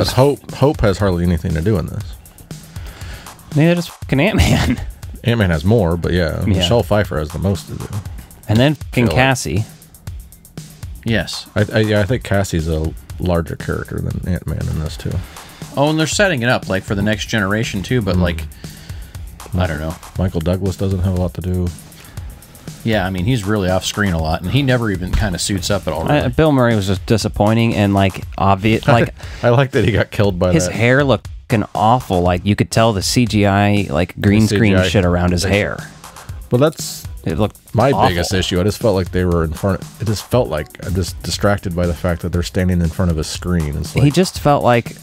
But Hope Hope has hardly anything to do in this. Neither does fucking Ant Man. Ant Man has more, but yeah, Yeah. Michelle Pfeiffer has the most to do. And then fucking Feel like- Cassie. Yes. I, I yeah, I think Cassie's a larger character than Ant Man in this too. Oh, and they're setting it up like for the next generation too. But hmm. like, I don't know. Michael Douglas doesn't have a lot to do. Yeah, I mean he's really off screen a lot, and he never even kind of suits up at all. Really. Bill Murray was just disappointing and like obvious. Like I like that he got killed by his that. hair looked fucking awful. Like you could tell the CGI like green screen shit around his hair. Well, that's It looked my awful. biggest issue. I just felt like they were in front. It just felt like I'm just distracted by the fact that they're standing in front of a screen. It's like he just felt like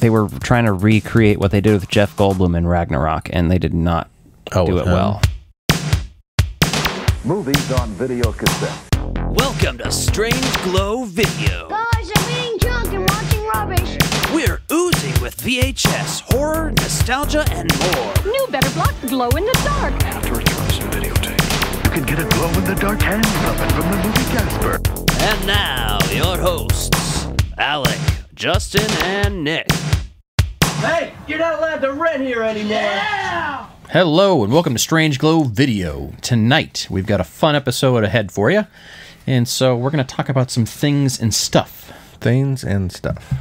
they were trying to recreate what they did with Jeff Goldblum in Ragnarok, and they did not Oh, do it him? well. Movies on video cassette. Welcome to Strange Glow Video. Guys, I'm eating junk and watching rubbish. We're oozing with VHS, horror, nostalgia, and more. New better block glow in the dark. After it throws some videotape. You can get a glow in the dark hand puppet from the movie Casper. And now, your hosts, Alec, Justin, and Nick. Hey, you're not allowed to rent here anymore. Hello and welcome to Strange Glow Video. Tonight we've got a fun episode ahead for you, and so we're going to talk about some things and stuff. things and stuff.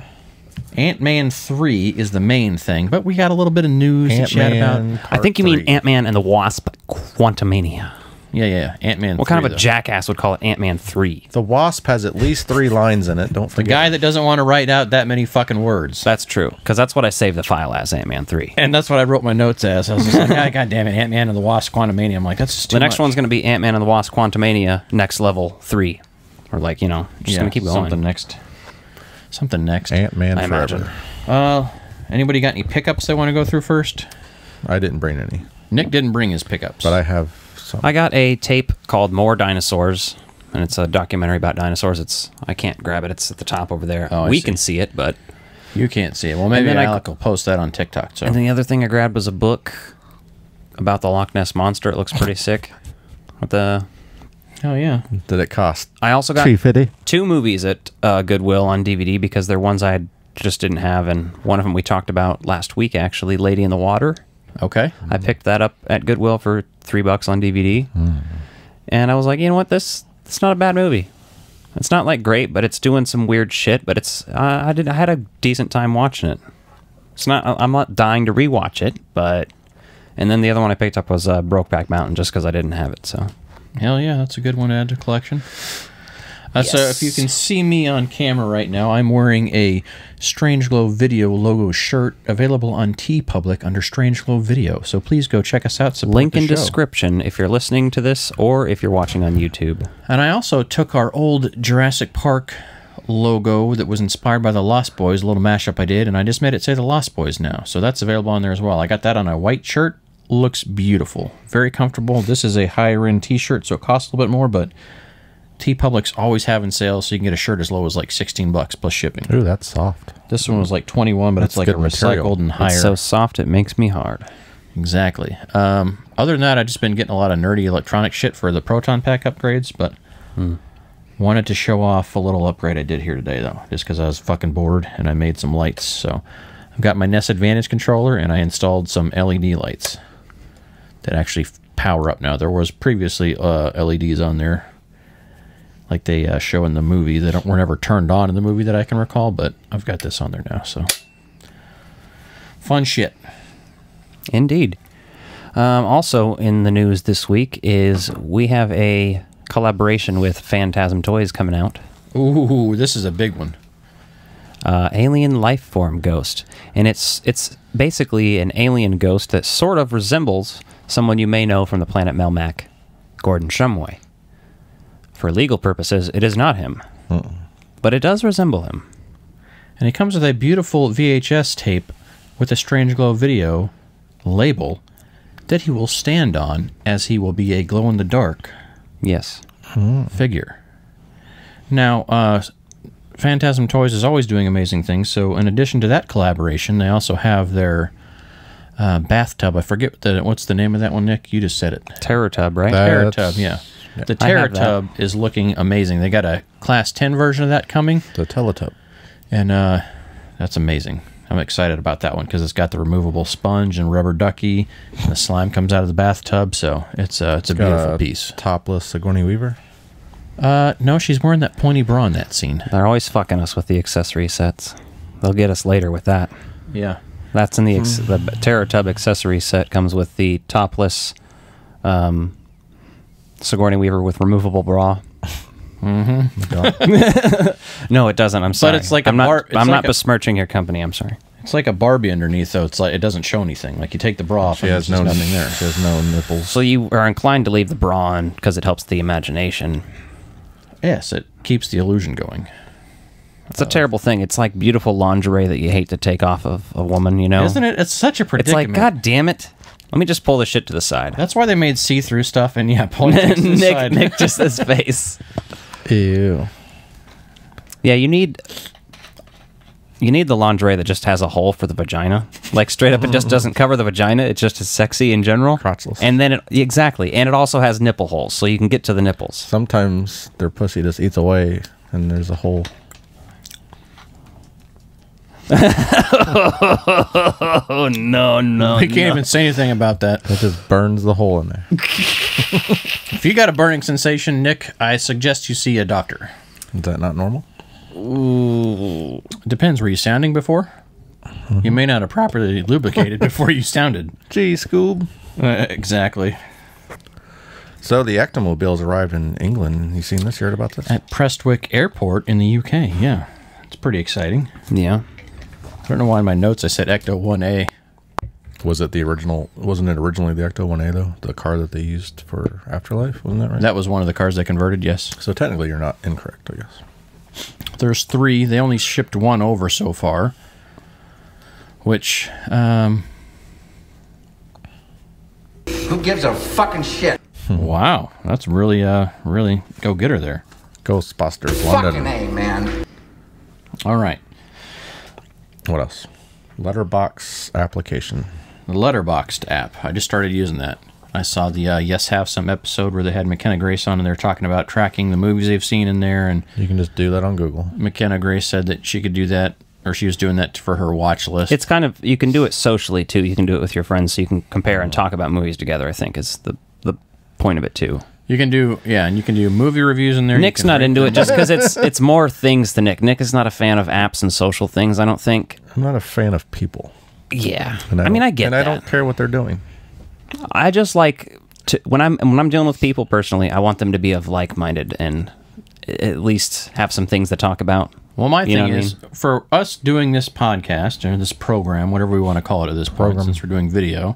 Ant Man three is the main thing, but we got a little bit of news to chat about. I think you Part mean. Ant Man and the Wasp Quantumania. Yeah, yeah, Ant Man. What kind of a jackass would call it Ant Man 3? The Wasp has at least three lines in it. Don't The guy that doesn't want to write out that many fucking words. That's true, because that's what I saved the file as Ant Man 3. And that's what I wrote my notes as. I was just like, God, God damn it, Ant Man and the Wasp Quantumania. I'm like, that's just too The next much. one's going to be Ant Man and the Wasp Quantumania Next Level 3. Or, like, you know, just Yeah, going to keep going. Something next. Something next. Ant Man I forever. imagine. Uh, anybody got any pickups they want to go through first? I didn't bring any, Nick didn't bring his pickups. but I have some. I got a tape called More Dinosaurs, and it's a documentary about dinosaurs. It's I can't grab it. It's at the top over there. Oh, I we see. can see it, but you can't see it. Well, maybe then I- Alec will post that on TikTok. So and then the other thing I grabbed was a book about the Loch Ness monster. It looks pretty sick. With the oh yeah, Did it cost I also got three fifty? two movies at uh, Goodwill on DVD because they're ones I just didn't have, and one of them we talked about last week actually, Lady in the Water. Okay. I picked that up at Goodwill for three bucks on DVD, and I was like, you know what, this it's not a bad movie. It's not like great, but it's doing some weird shit. But it's uh, I did I had a decent time watching it. It's not I'm not dying to rewatch it, but and then the other one I picked up was uh, Brokeback Mountain just because I didn't have it. So Hell yeah, that's a good one to add to collection. Uh, So if you can see me on camera right now, I'm wearing a Strange Glow Video logo shirt available on TeePublic under Strange Glow Video. So please go check us out. Support link in show. description if you're listening to this or if you're watching on YouTube. And I also took our old Jurassic Park logo that was inspired by the Lost Boys, a little mashup I did, and I just made it say the Lost Boys now. So that's available on there as well. I got that on a white shirt. Looks beautiful. Very comfortable. This is a higher end t shirt, so it costs a little bit more, but TeePublic's always having sales, so you can get a shirt as low as like 16 bucks plus shipping. Ooh, that's soft. This one was like 21, but That's it's like a good material. recycled and higher. It's so soft it makes me hard. Exactly. Um, other than that, I've just been getting a lot of nerdy electronic shit for the Proton Pack upgrades, but wanted to show off a little upgrade I did here today, though, just because I was fucking bored and I made some lights. So I've got my NES Advantage controller and I installed some LED lights that actually power up now. There was previously uh, LEDs on there, like they uh, show in the movie. They don't were never turned on in the movie that I can recall, but I've got this on there now. So fun shit. Indeed. Um, also in the news this week is we have a collaboration with Phantasm Toys coming out. Ooh, this is a big one. Uh, alien life form ghost, and it's it's basically an alien ghost that sort of resembles someone you may know from the planet Melmac, Gordon Shumway. For legal purposes, it is not him, but it does resemble him. And it comes with a beautiful VHS tape with a Strange Glow video label that he will stand on as he will be a glow in the dark Yes. figure. Now, uh, Phantasm Toys is always doing amazing things. So, in addition to that collaboration, they also have their uh, bathtub. I forget the what's the name of that one, Nick. You just said it. Terror Tub, right? That- Terror Tub, yeah. The I Terror have that. Tub is looking amazing. They got a Class 10 version of that coming. The Teletub. And uh, That's amazing. I'm excited about that one because it's got the removable sponge and rubber ducky, and the slime comes out of the bathtub. So it's a it's a Got beautiful a piece. Topless Sigourney Weaver. Uh, no, she's wearing that pointy bra in that scene. They're always fucking us with the accessory sets. They'll get us later with that. Yeah. That's in the ex- the Terror Tub accessory set comes with the topless um, Sigourney Weaver with removable bra. Mm-hmm. No, it doesn't. I'm sorry. But it's like I'm a not. bar- it's I'm like not a- besmirching your company. I'm sorry. It's like a Barbie underneath, though. It's like it doesn't show anything. Like you take the bra off, She and has there's no nothing there. She has no nipples. So you are inclined to leave the bra on because it helps the imagination. Yes, it keeps the illusion going. It's a terrible thing. It's like beautiful lingerie that you hate to take off of a woman. You know, Isn't it? It's such a It's predicament. like, God damn it! Let me just pull the shit to the side. That's why they made see-through stuff, and yeah, pulling things to the Nick, side. Nick, just his face. Ew. Yeah, you need you need the lingerie that just has a hole for the vagina. Like straight up, it just doesn't cover the vagina. It just is sexy in general. Crotchless. And then it exactly, and it also has nipple holes, so you can get to the nipples. Sometimes their pussy just eats away, and there's a hole. Oh no, no! we can't even say anything about that. It just burns the hole in there. If you got a burning sensation, Nick, I suggest you see a doctor. Is that not normal? It depends. Were you sounding before? You may not have properly lubricated before you sounded. Gee, Scoob. Uh, exactly. So the Ectomobiles arrived in England. You seen this? You heard about this? At Prestwick Airport in the UK. Yeah, it's pretty exciting. Yeah, I don't know why in my notes I said Ecto 1A. Was it the original? Wasn't it originally the Ecto 1A though? The car that they used for Afterlife, wasn't that right? That was one of the cars they converted. Yes. so technically, you're not incorrect, I guess. There's three. They only shipped one over so far. Which, um, Who gives a fucking shit? wow, that's really, uh, really go getter there. Ghostbusters Fucking London. A, man. All right, What else? Letterboxd application. the Letterboxd app. I just started using that. I saw the uh, Yes Have Some episode where they had McKenna Grace on, and they're talking about tracking the movies they've seen in there. And You can just do that on Google. McKenna Grace said that she could do that, or she was doing that for her watch list. it's kind of you can do it socially too. You can do it with your friends, so you can compare and talk about movies together. I think is the the point of it too. You can do, yeah, and you can do movie reviews in there. Nick's not into them. it just because it's it's more things than Nick. Nick is not a fan of apps and social things. I don't think. I'm not a fan of people. Yeah, And I, mean I get and that. I don't care what they're doing. I just like to, when I'm when I'm dealing with people personally. I want them to be of like minded and at least have some things to talk about. Well, my You thing what I is, for us doing this podcast or this program, whatever we want to call it at this point, Program. since we're doing video,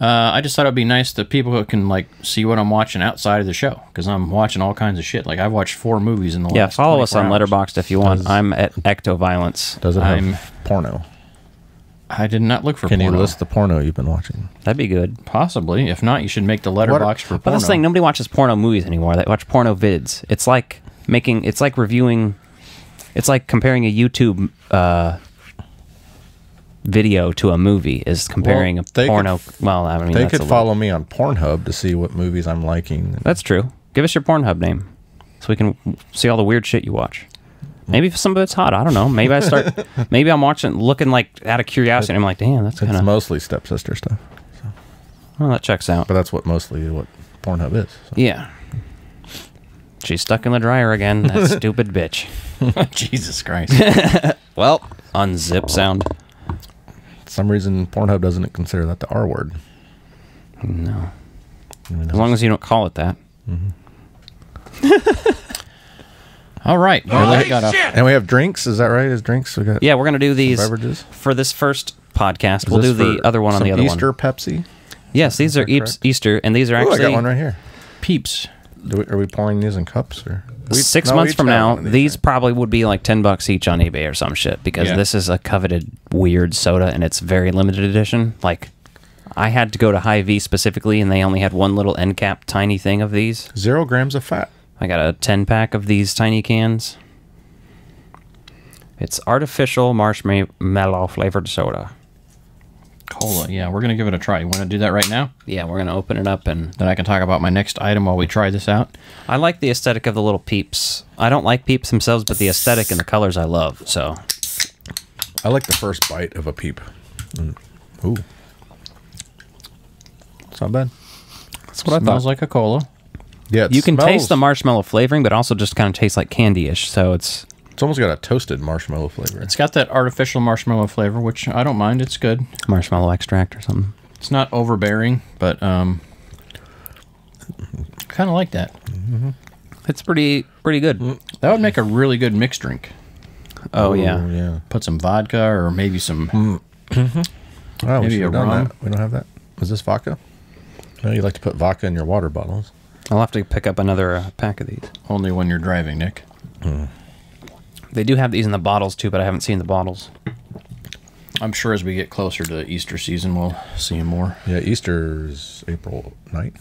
uh, I just thought it'd be nice that people who can like see what I'm watching outside of the show because I'm watching all kinds of shit. Like I've watched four movies in the Yeah, last. Yeah, follow us on hours. Letterboxd if you want. Does- I'm at Ecto Violence. Does it have I'm- porno? I did not look for. Can porno. you list the porno you've been watching? That'd be good. Possibly. If not, you should make the letterbox for But porno. that's the thing. Nobody watches porno movies anymore. They watch porno vids. It's like making. It's like reviewing. It's like comparing a YouTube uh, video to a movie. Is comparing Well, a they could porno. f- well, I mean, they could follow me on Pornhub to see what movies I'm liking. That's true. Give us your Pornhub name, so we can see all the weird shit you watch. Hmm. Maybe if some of it's hot, I don't know. Maybe I start. maybe I'm watching, looking like out of curiosity. and I'm like, damn, that's kind of. mostly stepsister stuff, well, that checks out. but that's what mostly what Pornhub is. so. Yeah. She's stuck in the dryer again. That stupid bitch. Jesus Christ. Well, unzip sound. For some reason, Pornhub doesn't consider that the R word. No. I mean, As long as you don't call it that. Mm-hmm. all right. Well, that got and we have drinks. Is that right? Is drinks? We got Yeah, we're gonna do these beverages. for this first podcast. Is we'll do the other one on the other Easter one. Pepsi. Yes, these are Eeps. Easter, and these are Oh, I actually got one right here. peeps. Do we, are we pouring these in cups or we- six no, months from now. of These probably would be like ten bucks each on eBay or some shit because Yeah. this is a coveted weird soda and it's very limited edition. Like, I had to go to Hy-Vee specifically, and they only had one little end cap tiny thing of these. zero grams of fat. I got a 10 pack of these tiny cans. It's artificial marshmallow flavored soda. Cola. Yeah, we're gonna give it a try. You want to do that right now? Yeah, we're going to open it up and Then I can talk about my next item while we try this out. I like the aesthetic of the little peeps. I don't like peeps themselves, but the aesthetic and the colors I love. So, I like the first bite of a peep. Mm. Ooh, it's not bad. That's what I thought. Smells like a cola. Yeah, it you can smells- taste the marshmallow flavoring, but also just kind of tastes like candy-ish. So it's It's almost got a toasted marshmallow flavor. It's got that artificial marshmallow flavor, which I don't mind. It's good. marshmallow extract or something. It's not overbearing, but um, kind of like that. It's pretty pretty good. That would make a really good mixed drink. Oh yeah. Yeah. Put some vodka or maybe some. Oh, Maybe we should a have done rum? that. We don't have that. Is this vodka? No, you like to put vodka in your water bottles. I'll have to pick up another uh, pack of these. Only when you're driving, Nick. They do have these in the bottles too, but I haven't seen the bottles. I'm sure as we get closer to Easter season, we'll see more. Yeah, Easter's April 9th.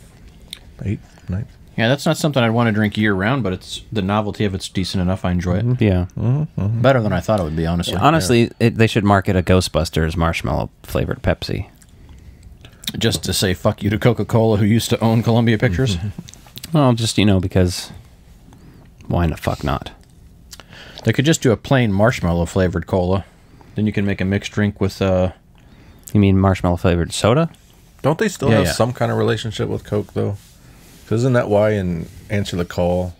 8th, 9th. Yeah, that's not something I'd want to drink year round, but it's the novelty of it's decent enough. I enjoy it. Mm-hmm. Yeah. Mm-hmm, mm-hmm. Better than I thought it would be, honestly. Honestly, it, they should market a Ghostbusters marshmallow flavored Pepsi. Just to say fuck you to Coca Cola, who used to own Columbia Pictures. Well, just you know because why the fuck not? They could just do a plain marshmallow flavored cola. Then you can make a mixed drink with uh You mean marshmallow flavored soda? Don't they still Yeah, have yeah. some kind of relationship with Coke, though? 'Cause isn't that why in Answer the Call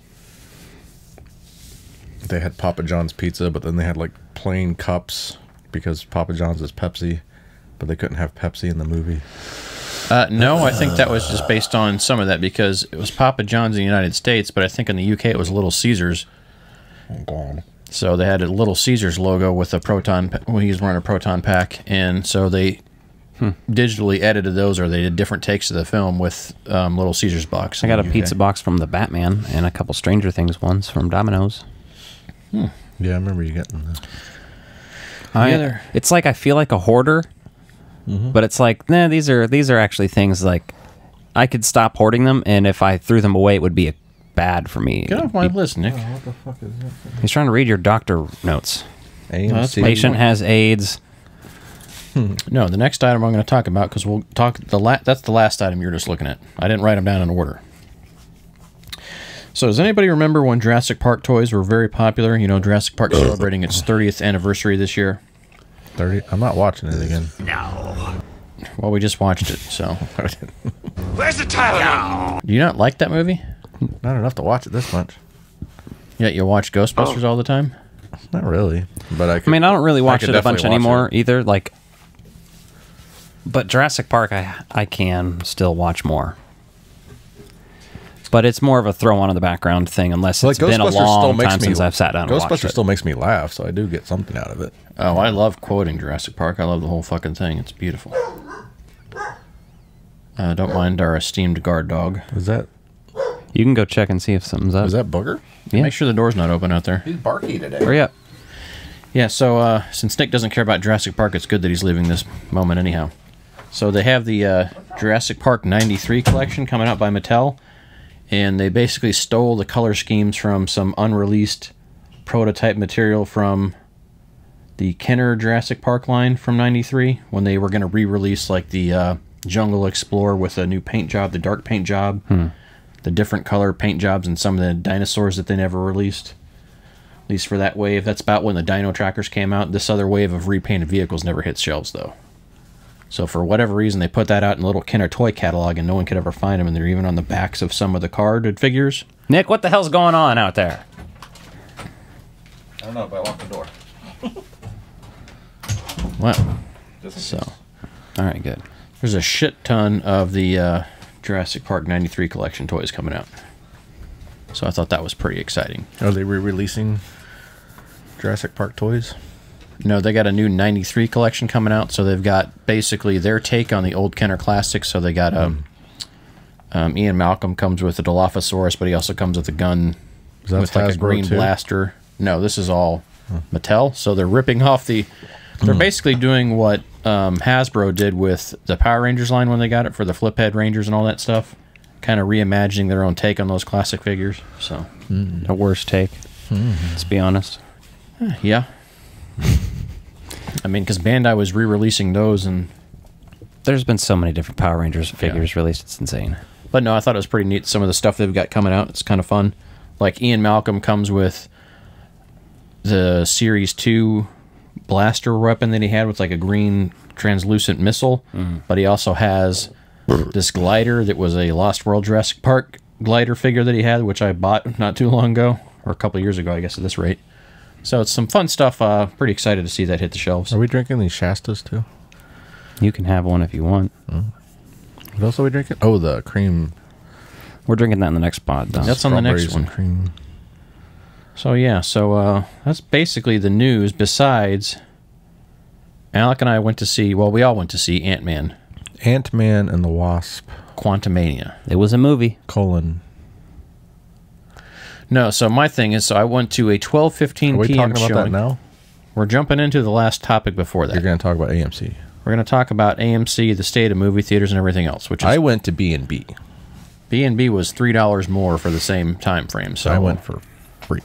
they had Papa John's pizza, but then they had like plain cups because Papa John's is Pepsi, but they couldn't have Pepsi in the movie. Uh, no, I think that was just based on some of that because it was Papa John's in the United States, but I think in the UK it was Little Caesars. Oh, God. So they had a Little Caesars logo with a proton. Well, he was wearing a proton pack, and so they digitally edited those, or they did different takes of the film with um, Little Caesars box. I got a UK. pizza box from the Batman and a couple Stranger Things ones from Domino's. Yeah, I remember you getting the. I, other- it's like I feel like a hoarder, but it's like nah. These are these are actually things like I could stop hoarding them, and if I threw them away, it would be a, bad for me. Get off my list, Nick. Oh, what the fuck is that? He's trying to read your doctor notes. AMC. Patient has AIDS. Hmm. No, the next item I'm going to talk about because we'll talk the la- that's the last item you're just looking at. I didn't write them down in order. So does anybody remember when Jurassic Park toys were very popular? You know, Jurassic Park celebrating its 30th anniversary this year. 30. I'm not watching it again. No. Well, we just watched it, so Where's the Tylenol? do you not like that movie? Not enough to watch it this much. Yet you watch Ghostbusters all the time. Not really. But I could, I mean, I don't really watch it a bunch anymore it. either. Like, but Jurassic Park, I I can still watch more. But it's more of a throw on in the background thing, unless Like it's been a Ghostbusters still long makes time me. since I've sat down and Ghostbusters still makes me laugh, so I do get something out of it. Oh, I love quoting Jurassic Park. I love the whole fucking thing. It's beautiful. Uh, don't mind our esteemed guard dog. Is that You can go check and see if something's up. is that Booger? Yeah. Make sure the door's not open out there. He's barky today. Hurry up. Yeah, so uh, since Nick doesn't care about Jurassic Park, it's good that he's leaving this moment anyhow. So they have the uh, Jurassic Park 93 collection coming out by Mattel, and they basically stole the color schemes from some unreleased prototype material from the Kenner Jurassic Park line from 93 when they were going to re-release like the uh, Jungle Explorer with a new paint job, the dark paint job, the different color paint jobs and some of the dinosaurs that they never released at least for that wave. That's about when the Dino Trackers came out. This other wave of repainted vehicles never hit shelves, though. So for whatever reason, they put that out in a little Kenner toy catalog, and no one could ever find them. And they're even on the backs of some of the carded figures. Nick, what the hell's going on out there? I don't know, but I locked the door. well, So All right, good. there's a shit ton of the uh, Jurassic Park '93 collection toys coming out. So I thought that was pretty exciting. Are they re-releasing Jurassic Park toys? No, they got a new '93 collection coming out, so they've got basically their take on the old Kenner classics. So they got um, um, Ian Malcolm comes with a Dilophosaurus, but he also comes with a gun Is that with like a green too? blaster. No, this is all Mattel. So they're ripping off the. They're hmm. basically doing what um, Hasbro did with the Power Rangers line when they got it for the flip head Rangers and all that stuff. Kind of reimagining their own take on those classic figures. So hmm. A worst take. Hmm. Let's be honest. Eh, yeah. I mean, because Bandai was re-releasing those, and There's been so many different Power Rangers figures released. It's insane. but no, I thought it was pretty neat. Some of the stuff they've got coming out, it's kind of fun. Like Ian Malcolm comes with the Series Two blaster weapon that he had with like a green translucent missile, but he also has this glider that was a Lost World Jurassic Park glider figure that he had, which I bought not too long ago, or a couple years ago, I guess, at this rate. So it's some fun stuff. Uh, pretty excited to see that hit the shelves. Are we drinking these Shastas too? You can have one if you want. What else are we drinking? Oh, the cream. We're drinking that in the next pod. Though. That's on the next one. Cream. So yeah, so uh, that's basically the news. Besides, Alec and I went to see. Well, we all went to see Ant Man, Ant Man and the Wasp. Quantumania. it was a movie. Colon. No, so my thing is, so I went to a twelve fifteen Are fifteen We talking about showing. that now? We're jumping into the last topic before that. You're going to talk about AMC. We're going to talk about AMC, the state of movie theaters, and everything else. Which is I went to B and B. B and B was three dollars more for the same time frame. So I went for free.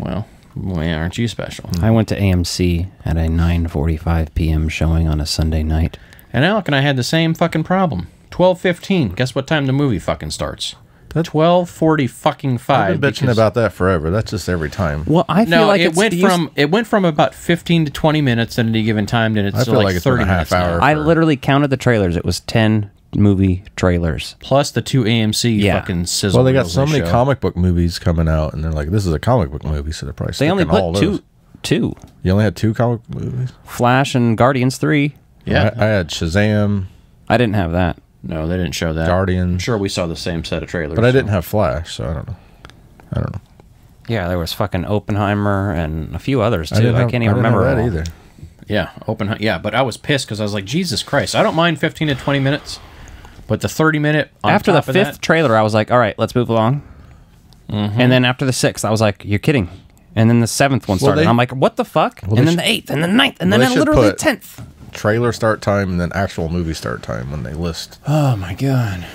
Well, why aren't you special? I went to AMC at a 9:45 p.m. showing on a Sunday night. And Alec and I had the same fucking problem. Twelve fifteen. Guess what time the movie fucking starts? Twelve forty fucking five. I've been bitching about that forever. That's just every time. Well, I feel No, like it went from it went from about fifteen to twenty minutes at any given time, and it's I feel like, like it's thirty a half minutes hour. I literally counted the trailers. It was 10 movie trailers. Plus the two AMC Yeah. fucking sizzle. Well, they got reels so many show. comic book movies coming out, and they're like, "This is a comic book movie," so they're probably They only sticking all put two those. two. You only had two comic movies. Flash and Guardians 3. Yeah. I, I had Shazam, I didn't have that. No, they didn't show that. Guardian, I'm sure we saw the same set of trailers. but I so- didn't have Flash, so I don't know. I don't know. Yeah, there was fucking Oppenheimer and a few others too. I, I, didn't have, can't even I remember that all. either. Yeah, open. Yeah, but I was pissed because I was like, Jesus Christ! I don't mind fifteen to twenty minutes, but the thirty minute on After the of fifth that- trailer, I was like, "All right, let's move along." Mm-hmm. And then after the sixth, I was like, "You're kidding." And then the seventh one Well, started. they- I'm like, "What the fuck?" Well, and then sh- the eighth, and the ninth, and Well, then they literally the tenth. Trailer start time and then actual movie start time when they list. Oh my god!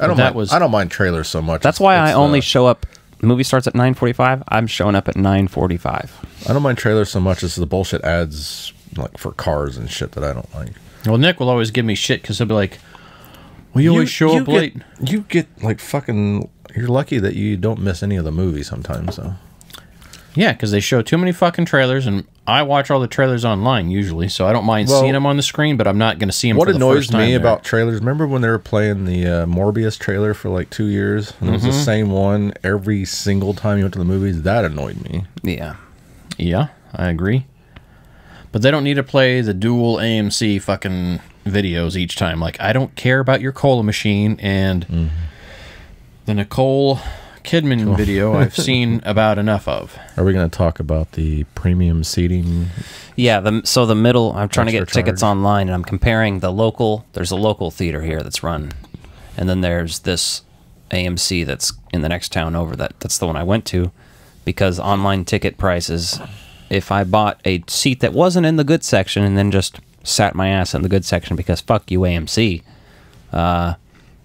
I don't that mind, was- I don't mind trailers so much. That's It's- why I only uh, show up. The movie starts at 9:45. I'm showing up at 9:45. I don't mind trailers so much as the bullshit ads like for cars and shit that I don't like. Well, Nick will always give me shit because he'll be like, "Well, you, always show up get, late." You get like fucking. You're lucky that you don't miss any of the movie sometimes. So Yeah, because they show too many fucking trailers, and I watch all the trailers online usually, so I don't mind Well, seeing them on the screen, but I'm not going to see them. what for the annoys first time me there. about trailers? Remember when they were playing the uh, Morbius trailer for like two years, and it was the Mm-hmm. same one every single time you went to the movies? That annoyed me. Yeah. Yeah, I agree. But they don't need to play the dual AMC fucking videos each time. Like, I don't care about your cola machine and Mm-hmm. the Nicole Kidman video I've seen about enough of. Are we going to talk about the premium seating? Yeah, the so the middle. I'm trying to get Extra tickets charge. online, and I'm comparing the local. There's a local theater here that's run, and then there's this AMC that's in the next town over. That that's the one I went to, because online ticket prices. If I bought a seat that wasn't in the good section and then just sat my ass in the good section because fuck you AMC, uh,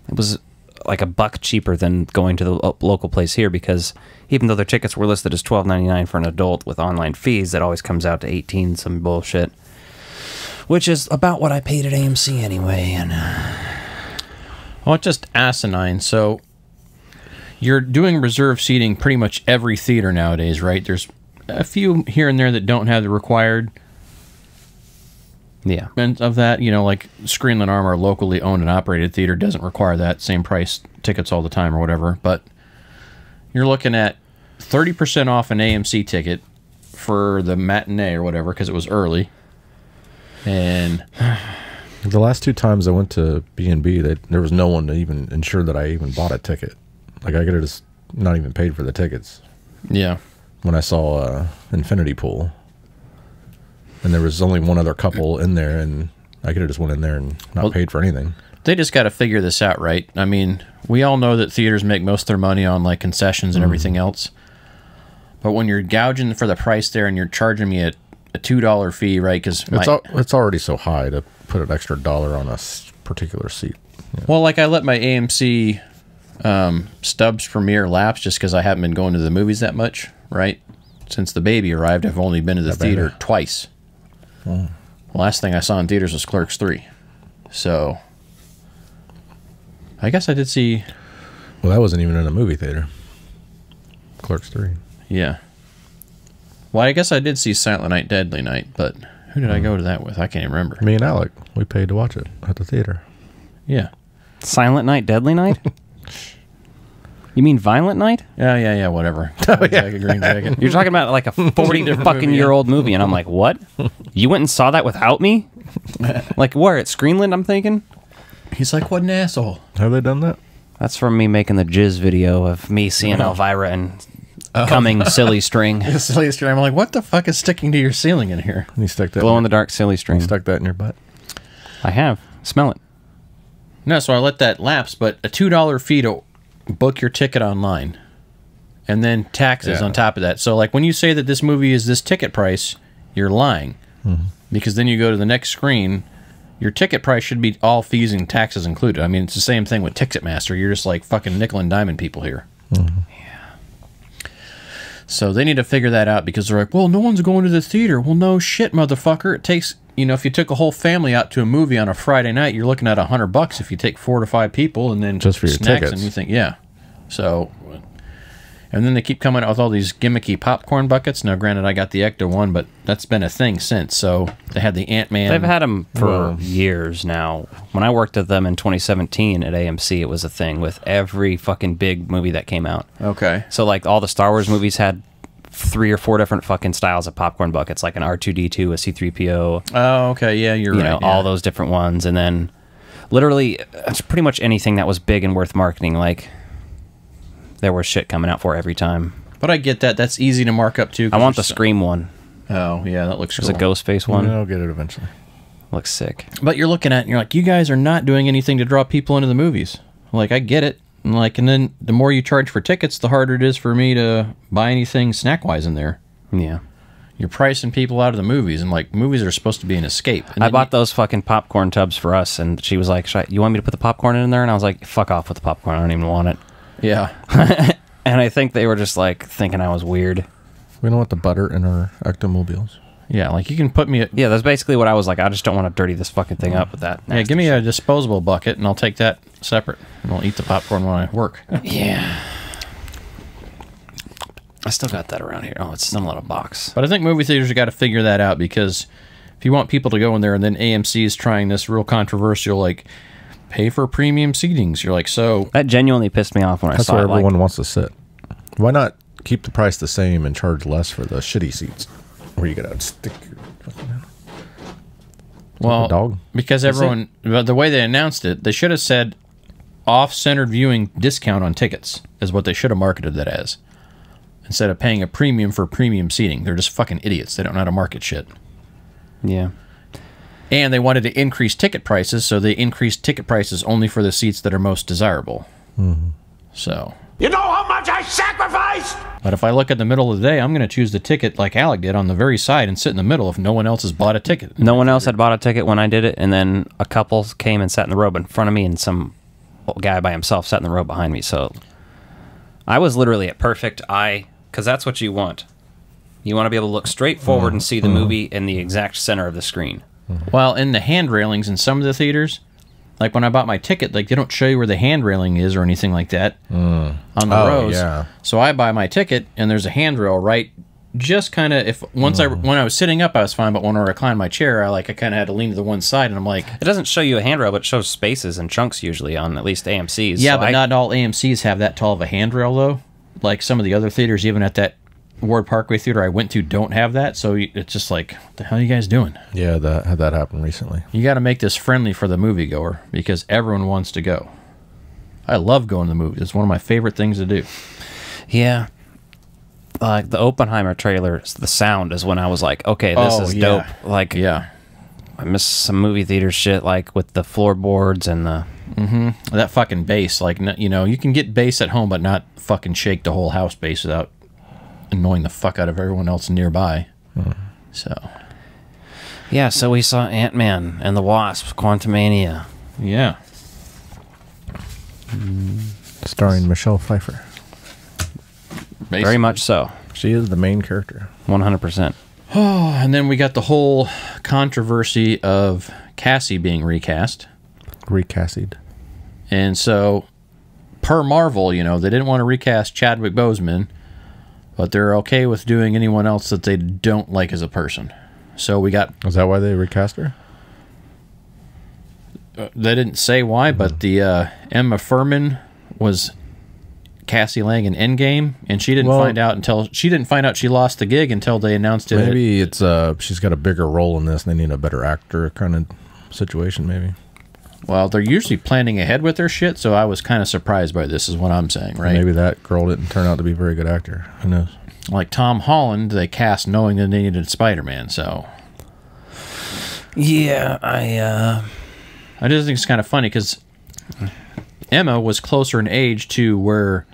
it was like a buck cheaper than going to the local place here because even though their tickets were listed as twelve ninety nine for an adult with online fees, that always comes out to eighteen some bullshit, which is about what I paid at AMC anyway. And uh, Well, just asinine. So you're doing reserve seating pretty much every theater nowadays, right? There's a few here and there that don't have the required yeah, and of that, you know, like Screenland Armour, our locally owned and operated theater, doesn't require that same price tickets all the time or whatever. But you're looking at 30% off an AMC ticket for the matinee or whatever because it was early. And The last two times I went to B and B, there was no one to even ensure that I even bought a ticket. Like I could have just not even paid for the tickets yeah, when I saw uh, Infinity Pool, and there was only one other couple in there, and I could have just went in there and not Well- paid for anything. they just got to figure this out, right? I mean, we all know that theaters make most of their money on like concessions and everything else. But when you're gouging for the price there and you're charging me a, a $2 fee, right? Because It's al- it's already so high to put an extra dollar on a s- particular seat. Well, like I let my AMC um, Stubs premiere lapse just because I haven't been going to the movies that much, right? Since the baby arrived, I've only been to the That baby. theater twice. The last thing I saw in theaters was Clerks 3. So I guess I did see, Well, that wasn't even in a movie theater. Clerks three. yeah. Well, I guess I did see Silent Night, Deadly Night, but who did I go to that with? I can't even remember. Me and Alec, we paid to watch it at the theater. Yeah. Silent Night, Deadly Night. you mean Violent Night? Yeah, yeah, yeah, whatever. Oh, Jacket, green jacket. You're talking about like a 40 fucking movie, year old movie, and I'm like, what? You went and saw that without me? like where at Screenland? I'm thinking. He's like, what an asshole. Have they done that? That's from me making the jizz video of me seeing Elvira and Oh. coming silly string, The silliest dream. I'm like, what the fuck is sticking to your ceiling in here? And you stuck that. glow in in the dark silly string. You stuck that in your butt. I have. Smell it. No, so I let that lapse, but a two dollar fee to book your ticket online, and then taxes Yeah. on top of that. So, like when you say that this movie is this ticket price, you're lying, mm-hmm. because then you go to the next screen. Your ticket price should be all fees and taxes included. I mean, it's the same thing with Ticketmaster. You're just like fucking nickel and diamond people here. Yeah. So they need to figure that out because they're like, well, no one's going to the theater. Well, no shit, motherfucker. It takes, you know, if you took a whole family out to a movie on a Friday night, you're looking at a hundred bucks if you take four to five people and then Just for your snacks tickets. And you think, yeah. So, and then they keep coming out with all these gimmicky popcorn buckets. Now, granted, I got the Ecto one, but that's been a thing since. So they had the Ant Man. They've had them for Well- years now. When I worked at them in 2017 at AMC, it was a thing with every fucking big movie that came out. Okay. So like all the Star Wars movies had three or four different fucking styles of popcorn buckets, like an R2D2, a C3PO, Oh, okay. Yeah, you're you right. know, yeah. all those different ones, and then literally uh, it's pretty much anything that was big and worth marketing. Like there was shit coming out for every time. But I get that. That's easy to mark up too. I want the there's so- Scream one. Oh, yeah, that looks There's cool. a ghost face one. I'll get it eventually. Looks sick. But you're looking at it and you're like, you guys are not doing anything to draw people into the movies. Like, I get it. And like, and then the more you charge for tickets, the harder it is for me to buy anything snack wise in there. Yeah. You're pricing people out of the movies, and like, movies are supposed to be an escape. And I bought you- those fucking popcorn tubs for us, and she was like, I, "You want me to put the popcorn in there?" And I was like, "Fuck off with the popcorn. I don't even want it." Yeah. And I think they were just like thinking I was weird. We don't want the butter in our ectomobiles. Yeah, like, you can put me. A, Yeah, that's basically what I was like. I just don't want to dirty this fucking thing up with that. yeah, give me shit. a disposable bucket, and I'll take that separate. And I'll eat the popcorn when I work. Yeah. I still got that around here. Oh, it's in a little box. But I think movie theaters have got to figure that out because if you want people to go in there and then AMC is trying this real controversial, like, pay for premium seatings, you're like, so That genuinely pissed me off when I That's saw where it. Like, everyone wants to sit. Why not keep the price the same and charge less for the shitty seats? Where you gotta stick your fucking head. Well, dog? because everyone, but the way they announced it, they should have said off-centered viewing discount on tickets is what they should have marketed that as, instead of paying a premium for premium seating. They're just fucking idiots. They don't know how to market shit. yeah. And they wanted to increase ticket prices, so they increased ticket prices only for the seats that are most desirable. Mm-hmm. So, You know how much I sacrificed? but if I look at the middle of the day, I'm going to choose the ticket like Alec did on the very side and sit in the middle if no one else has bought a ticket. No one else had bought a ticket when I did it, and then a couple came and sat in the row in front of me, and some guy by himself sat in the row behind me. So I was literally at perfect eye, because that's what you want. You want to be able to look straight forward and see the mm-hmm. movie in the exact center of the screen. Well, in the hand railings in some of the theaters, like when I bought my ticket, like they don't show you where the hand railing is or anything like that hmm. on the Oh, rows. yeah. So I buy my ticket and there's a handrail right just kind of if once I hmm. when I was sitting up I was fine, but when I reclined my chair, I like I kind of had to lean to the one side and I'm like, It doesn't show you a handrail, but it shows spaces and chunks usually on at least AMC's. yeah, So but I- not all AMC's have that tall of a handrail though. Like some of the other theaters, even at that Ward Parkway theater I went to, don't have that. So it's just like, what the hell are you guys doing? Yeah, that had that happen recently. You got to make this friendly for the moviegoer because everyone wants to go. I love going to the movies. It's one of my favorite things to do. Yeah. Like the Oppenheimer trailer, the sound is when I was like, okay, this Oh, is yeah. dope. Like, Yeah. I miss some movie theater shit, like with the floorboards and the. Mm-hmm. That fucking bass, like, you know, you can get bass at home, but not fucking shake the whole house bass without annoying the fuck out of everyone else nearby. So, Yeah, so we saw Ant Man and the Wasp, Quantumania. yeah. Starring Michelle Pfeiffer. Very much so. She is the main character. 100%. Oh, and then we got the whole controversy of Cassie being recast. Recasted. And so, per Marvel, you know, they didn't want to recast Chadwick Boseman. But they're okay with doing anyone else that they don't like as a person. So we got Is that why they recast her? uh, they didn't say why, but the uh, Emma Fuhrmann was Cassie Lang in Endgame, and she didn't Well- find out until she didn't find out she lost the gig until they announced it. Maybe it's uh she's got a bigger role in this and they need a better actor kind of situation maybe. Well, they're usually planning ahead with their shit, so I was kind of surprised by this. Is what I'm saying, right? Maybe that girl didn't turn out to be a very good actor. Who knows? Like Tom Holland, they cast knowing that they needed Spider-Man, so Yeah, I uh I just think it's kind of funny because Emma was closer in age to where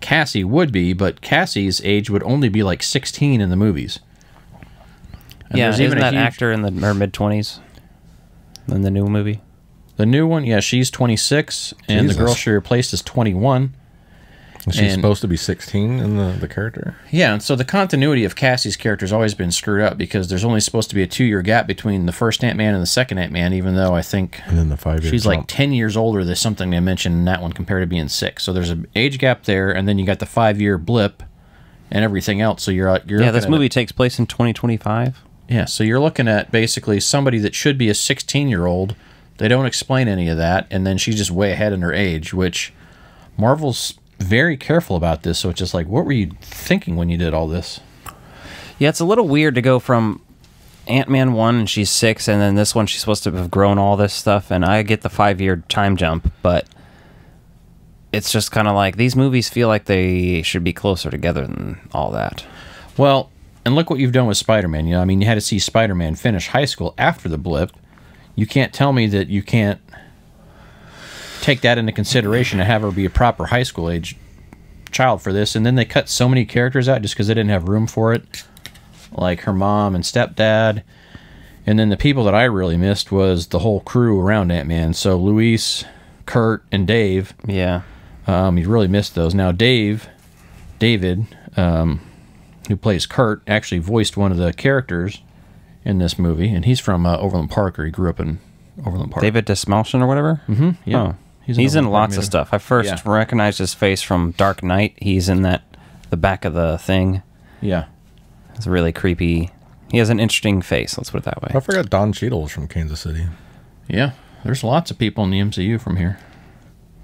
Cassie would be, but Cassie's age would only be like 16 in the movies. And yeah, there's isn't a that huge- actor in the her mid twenties in the new movie? The new one, yeah, she's 26, and the girl she replaced is 21. She's And- supposed to be 16 in the, the character. Yeah, and so the continuity of Cassie's character has always been screwed up because there's only supposed to be a two year gap between the first Ant Man and the second Ant Man, even though I think And then the five year she's like 10 years older. There's something they mentioned in that one compared to being six. So there's an age gap there, and then you got the five year blip and everything else. So you're, uh, you're Yeah, this at- movie takes place in 2025. Yeah, so you're looking at basically somebody that should be a 16 year old. They don't explain any of that, and then she's just way ahead in her age, which Marvel's very careful about this. So it's just like, what were you thinking when you did all this? Yeah, it's a little weird to go from Ant Man one and she's six, and then this one she's supposed to have grown all this stuff. And I get the five year time jump, but it's just kind of like these movies feel like they should be closer together than all that. Well, and look what you've done with Spider Man. You know, I mean, you had to see Spider Man finish high school after the blip. You can't tell me that you can't take that into consideration and have her be a proper high school age child for this. And then they cut so many characters out just because they didn't have room for it, like her mom and stepdad. And then the people that I really missed was the whole crew around Ant Man. So Luis, Kurt, and Dave. Yeah, Um, you really missed those. Now, Dave, David, um, who plays Kurt, actually voiced one of the characters in this movie, and he's from uh, Overland Park, or he grew up in Overland Park. David Dastmalchian or whatever. Mm-hmm. yeah. Oh. He's He's, in in Overland Park lots of stuff. I first Yeah. recognized his face from Dark Knight. He's in that the back of the thing. Yeah. It's really creepy. He has an interesting face. Let's put it that way. I forgot Don Cheadle was from Kansas City. Yeah. There's lots of people in the MCU from here.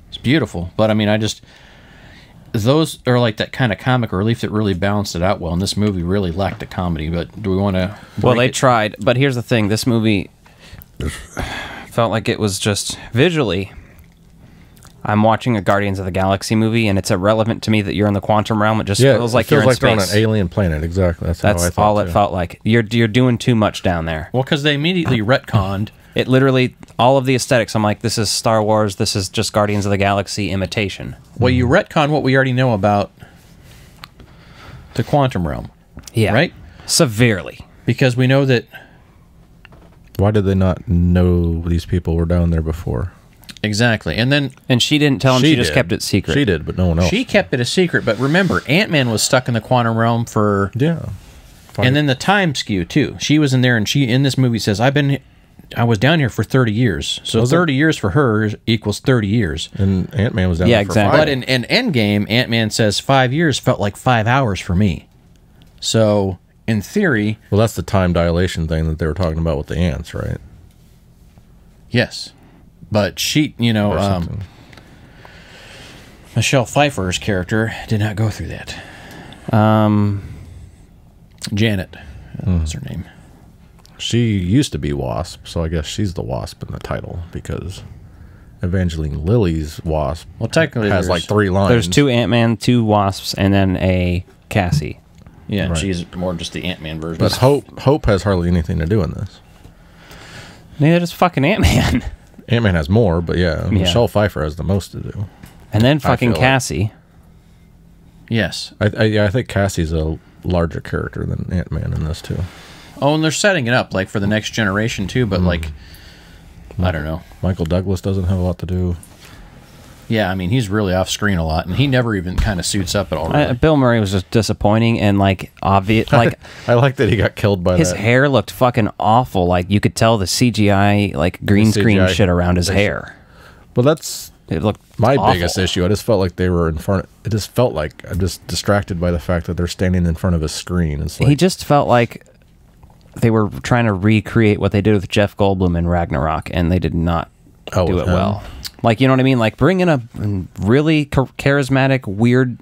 It's beautiful. But I mean, I just. Those are like that kind of comic relief that really balanced it out well. And this movie really lacked the comedy. But do we want to. Well, they tried, but here's the thing: this movie felt like it was just visually. I'm watching a Guardians of the Galaxy movie, and it's irrelevant to me that you're in the quantum realm. It just Yeah, feels like it feels you're like in they're on an alien planet. Exactly. That's, how I That's thought all it too. felt like. You're you're doing too much down there. Well, because they immediately retconned. It literally all of the aesthetics. I'm like, this is Star Wars. This is just Guardians of the Galaxy imitation. Well, you retcon what we already know about the quantum realm. Yeah, Right? Severely. Because we know that Why did they not know these people were down there before? exactly. And then And she didn't tell him. She, just kept it secret. She did, but no one else. she kept it a secret. But remember, Ant Man was stuck in the quantum realm for. yeah. And then the time skew, too. She was in there, and she, in this movie, says, I've been. I was down here for 30 years. So Was it- 30 years for her equals 30 years. and Ant Man was down Yeah, there for exactly. five. But in, in Endgame, Ant Man says five years felt like five hours for me. So, in theory, well, that's the time dilation thing that they were talking about with the ants, right? yes. But she, you know, um. Michelle Pfeiffer's character did not go through that. Um, Janet, Hmm. what's her name? She used to be Wasp, so I guess she's the Wasp in the title because Evangeline Lilly's Wasp Well, technically, has like three lines. there's two Ant Man, two Wasps, and then a Cassie. Yeah, Right. she's more just the Ant Man version. But Hope Hope has hardly anything to do in this. Neither does fucking Ant Man. Ant Man has more, but yeah, Michelle Pfeiffer has the most to do. And then fucking feel like- Cassie. yes. I, I yeah, I think Cassie's a larger character than Ant Man in this too. Oh, and they're setting it up like for the next generation too. Hmm. But like, I don't know. Michael Douglas doesn't have a lot to do. Yeah, I mean, he's really off screen a lot, and he never even kind of suits up at all. I, Bill Murray was just disappointing and like obvious. Like I like that he got killed by his that. hair looked fucking awful. Like you could tell the CGI like green The screen shit around his hair. Well, that's It looked My awful. biggest issue, I just felt like they were in front. Of, it just felt like I'm just distracted by the fact that they're standing in front of a screen. It's like he just felt like they were trying to recreate what they did with Jeff Goldblum in Ragnarok, and they did not Oh, do it him? well. Like you know what I mean? Like bring in a really charismatic, weird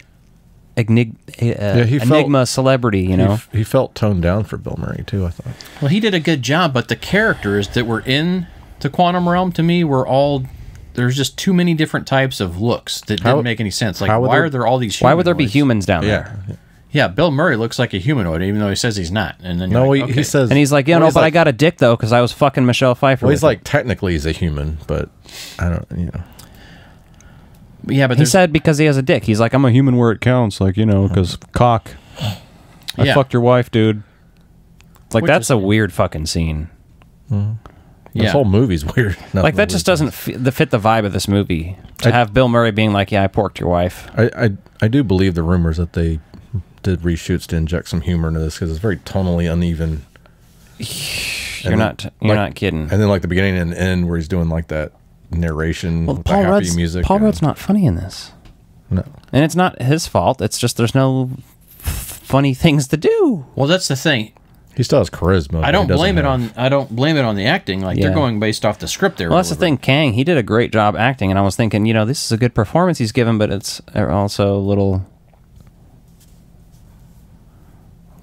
enig- uh, he felt- enigma celebrity. You he, know, f- he felt toned down for Bill Murray too. I thought. Well, he did a good job, but the characters that were in the quantum realm to me were all. There's just too many different types of looks that How- didn't make any sense. Like, why there- are there all these? why would there be humans down there? Yeah. Yeah, Bill Murray looks like a humanoid, even though he says he's not. And then No, like, he, okay. he says, And he's like, yeah, well, no, he's but I got a dick though because I was fucking Michelle Pfeiffer. Well, he's with him." like technically he's a human, but I don't. You know. yeah, but he said because he has a dick. He's like, I'm a human where it counts. Like you know, uh-huh. because cock. I Yeah. fucked your wife, dude. Like Which that's is a weird. weird fucking scene. Mm-hmm. This yeah. whole movie's weird. Like that just weird. doesn't f- the fit the vibe of this movie. To I- have Bill Murray being like, "Yeah, I porked your wife." I, I I do believe the rumors that they did reshoots to inject some humor into this because it's very tonally uneven. You're then, not you're like- not kidding. And then like the beginning and end where he's doing like that narration Well, with Paul the happy Rudd's music. Paul and- Rudd's not funny in this, No. and it's not his fault. It's just there's no f- funny things to do. well, that's the thing. He still has charisma. I don't blame it have- on. I don't blame it on the acting. Like Yeah. they're going based off the script there. Well, that's the thing. Kang, he did a great job acting, and I was thinking, you know, this is a good performance he's given, but it's uh, also a little.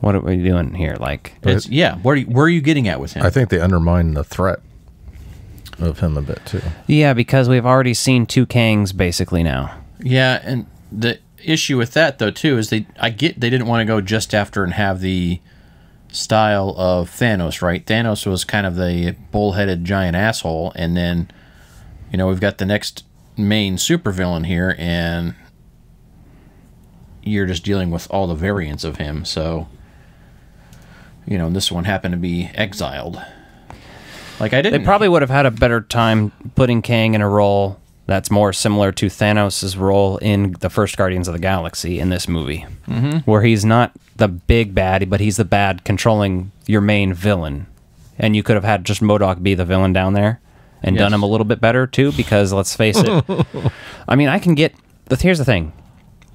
What are we doing here? Like, It's yeah. Where are you, where are you getting at with him? I think they undermine the threat of him a bit too. yeah, because we've already seen two Kangs basically now. Yeah, and the issue with that though too is they I get they didn't want to go just after and have the style of Thanos, right? Thanos was kind of the bullheaded giant asshole, and then you know we've got the next main supervillain here, and you're just dealing with all the variants of him. So you know this one happened to be exiled. Like I didn't. They probably would have had a better time putting Kang in a role that's more similar to Thanos' role in the first Guardians of the Galaxy in this movie, mm-hmm. where he's not the big bad, but he's the bad controlling your main villain. And you could have had just MODOK be the villain down there and done him a little bit better too, because let's face it, I mean, I can get. The, here's the thing,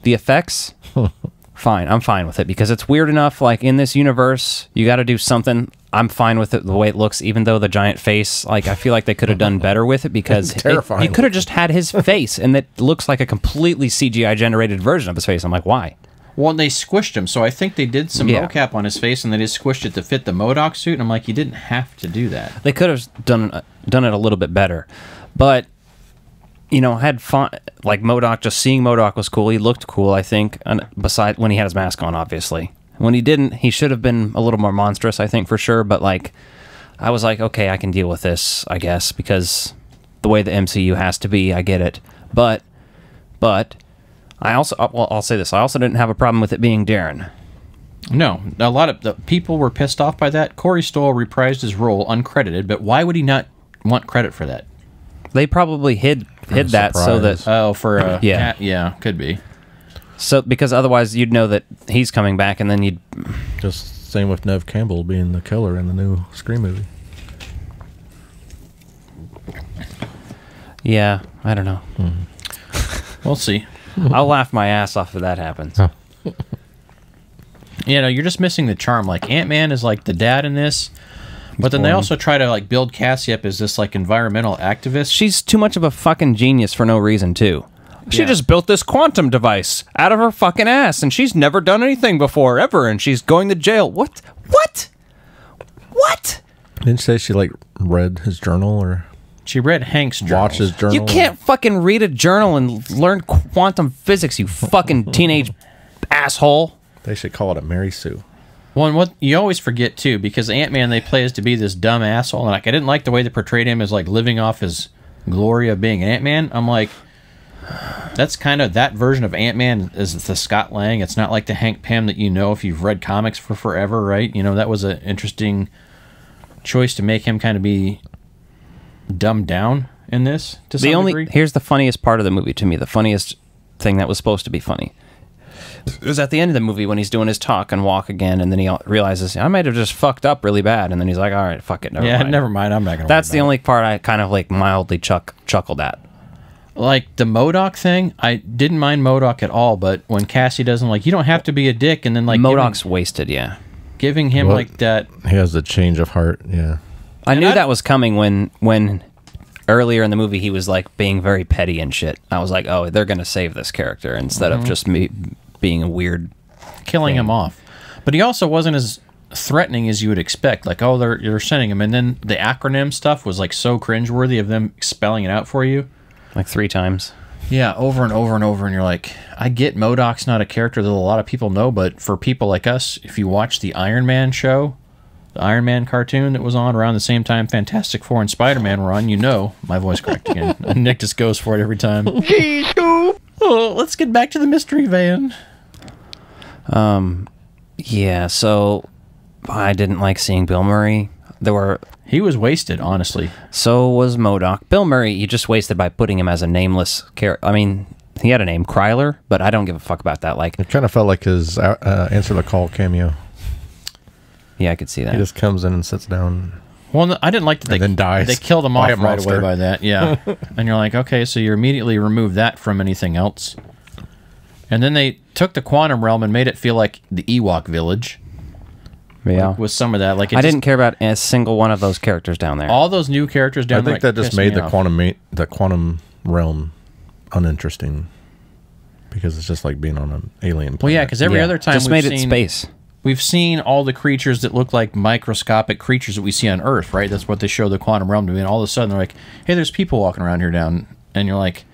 the effects. fine, I'm fine with it because it's weird enough. Like in this universe, you got to do something. I'm fine with it the way it looks, even though the giant face. Like I feel like they could have done better with it because it- you could have just had his face, and it looks like a completely CGI generated version of his face. I'm like, why? Well, and they squished him, so I think they did some Yeah. mocap on his face, and they just squished it to fit the MODOK suit. And I'm like, you didn't have to do that. They could have done uh, done it a little bit better, but you know, had fun. Like MODOK, just seeing MODOK was cool. He looked cool, I think. And beside when he had his mask on, obviously. When he didn't, he should have been a little more monstrous, I think, for sure. But like, I was like, okay, I can deal with this, I guess, because the way the MCU has to be, I get it. But, but, I also, uh, well, I'll say this: I also didn't have a problem with it being Darren. No, a lot of the people were pissed off by that. Corey Stoll reprised his role uncredited, but why would he not want credit for that? They probably hid hid that so that. Oh, for a Yeah. yeah, could be. So because otherwise you'd know that he's coming back, and then you'd Just same with Neve Campbell being the killer in the new Scream movie. yeah, I don't know. Hmm. We'll see. I'll laugh my ass off if that happens. You know, you're just missing the charm. Like Ant Man is like the dad in this, but then they also try to like build Cassie up as this like environmental activist. She's too much of a fucking genius for no reason too. She Yeah. just built this quantum device out of her fucking ass, and she's never done anything before ever, and she's going to jail. What? What? What? Didn't you say she like read his journal or She read Hank's journals. watched his journal? You can't fucking read a journal and learn quantum physics, you fucking teenage asshole. They should call it a Mary Sue. Well, and what you always forget too, because Ant Man they play as to be this dumb asshole, and like I didn't like the way they portrayed him as like living off his glory of being Ant Man. I'm like, that's kind of that version of Ant Man is the Scott Lang. It's not like the Hank Pym that you know if you've read comics for forever, right? You know that was an interesting choice to make him kind of be dumbed down in this. To the only degree. here's the funniest part of the movie to me. The funniest thing that was supposed to be funny is at the end of the movie when he's doing his talk and walk again, and then he realizes I might have just fucked up really bad, and then he's like, "All right, fuck it, never yeah, mind." never mind. I'm not gonna. That's the about only part I kind of like mildly chuck chuckled at. like the MODOK thing, I didn't mind MODOK at all. But when Cassie doesn't like, you don't have to be a dick, and then like MODOK's wasted, yeah. giving, giving him What? like that. He has a change of heart. Yeah. I knew I- that was coming when when earlier in the movie he was like being very petty and shit. I was like, oh, they're gonna save this character instead Mm-hmm. of just me being a weird. killing him off. But he also wasn't as threatening as you would expect. Like, oh, they're you're sending him, and then the acronym stuff was like so cringeworthy of them spelling it out for you. Like three times. Yeah, over and over and over, and you're like, I get MODOK's not a character that a lot of people know, but for people like us, if you watch the Iron Man show, the Iron Man cartoon that was on around the same time Fantastic Four and Spider Man were on, you know my voice cracked again. Nick just goes for it every time. oh, let's get back to the mystery van. Yeah, so I didn't like seeing Bill Murray. There were He was wasted, honestly. so was MODOK. Bill Murray, you just wasted by putting him as a nameless character. I mean, he had a name, Krylar, but I don't give a fuck about that. Like, It kind of felt like his uh, uh, answer the call cameo. yeah, I could see that. He just comes in and sits down. Well, I didn't like that they then dies They killed him by off right monster. away by that. Yeah, and you're like, okay, so you immediately remove that from anything else, and then they took the quantum realm and made it feel like the Ewok village yeah, with some of that. Like it I just- didn't care about a single one of those characters down there. all those new characters down there. I think there. that just made the off. quantum the quantum realm uninteresting because it's just like being on an alien. Planet. Well, yeah, because every Yeah, other time just we've made it seen, space. We've seen all the creatures that look like microscopic creatures that we see on Earth, right? That's what they show the quantum realm to be. And all of a sudden, they're like, "Hey, there's people walking around here down," and you're like,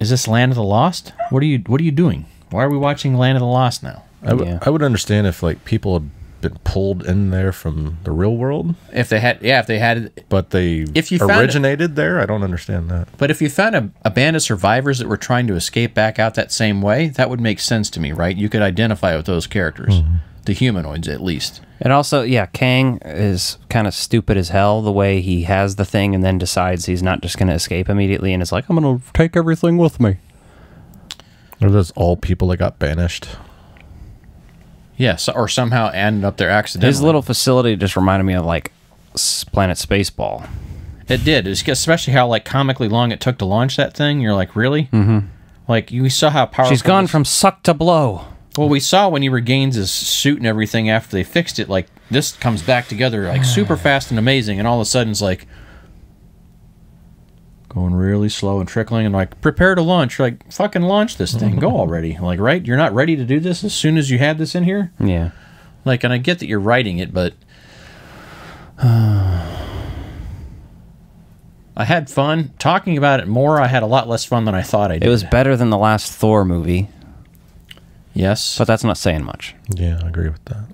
"Is this Land of the Lost? What are you What are you doing? Why are we watching Land of the Lost now?" I, w- Yeah. I would understand if like people had been pulled in there from the real world, If they had, yeah, if they had, but they If you found it- originated there. I don't understand that. but if you found a, a band of survivors that were trying to escape back out that same way, that would make sense to me, right? You could identify with those characters, mm-hmm. The humanoids at least. And also, yeah, Kang is kind of stupid as hell the way he has the thing and then decides he's not just going to escape immediately and is like, I'm going to take everything with me. Are those all people that got banished? Yes, or somehow ended up there accidentally. His little facility just reminded me of like S- Planet Spaceball. It did, It's- especially how like comically long it took to launch that thing. You're like, really? Mm-hmm. Like you saw how powerful. She's gone from suck to blow. Well, we saw when he regains his suit and everything after they fixed it. Like this comes back together like super fast and amazing, and all of a sudden it's like going really slow and trickling, and like prepare to launch. Like fucking launch this thing, go already. Like right, you're not ready to do this as soon as you had this in here. Yeah. Like, and I get that you're writing it, but I had fun talking about it more. I had a lot less fun than I thought I did. It was better than the last Thor movie, yes, but that's not saying much. Yeah, I agree with that.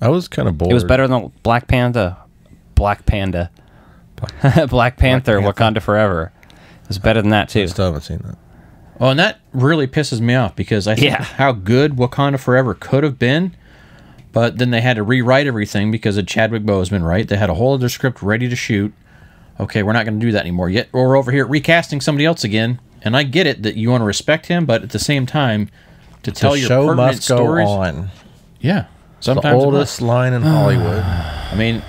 I was kind of bored. It was better than Black Panda. Black Panda. Black Panther, Panther. Wakanda Forever. It was better than that, too. I still haven't seen that. Oh, and that really pisses me off because I think Yeah. how good Wakanda Forever could have been, but then they had to rewrite everything because of Chadwick Boseman, right? They had a whole other script ready to shoot. Okay, we're not going to do that anymore. Yet we're over here recasting somebody else again, and I get it that you want to respect him, but at the same time, to tell the your show pertinent must go stories, on. yeah, The sometimes must. oldest line in Hollywood. I mean,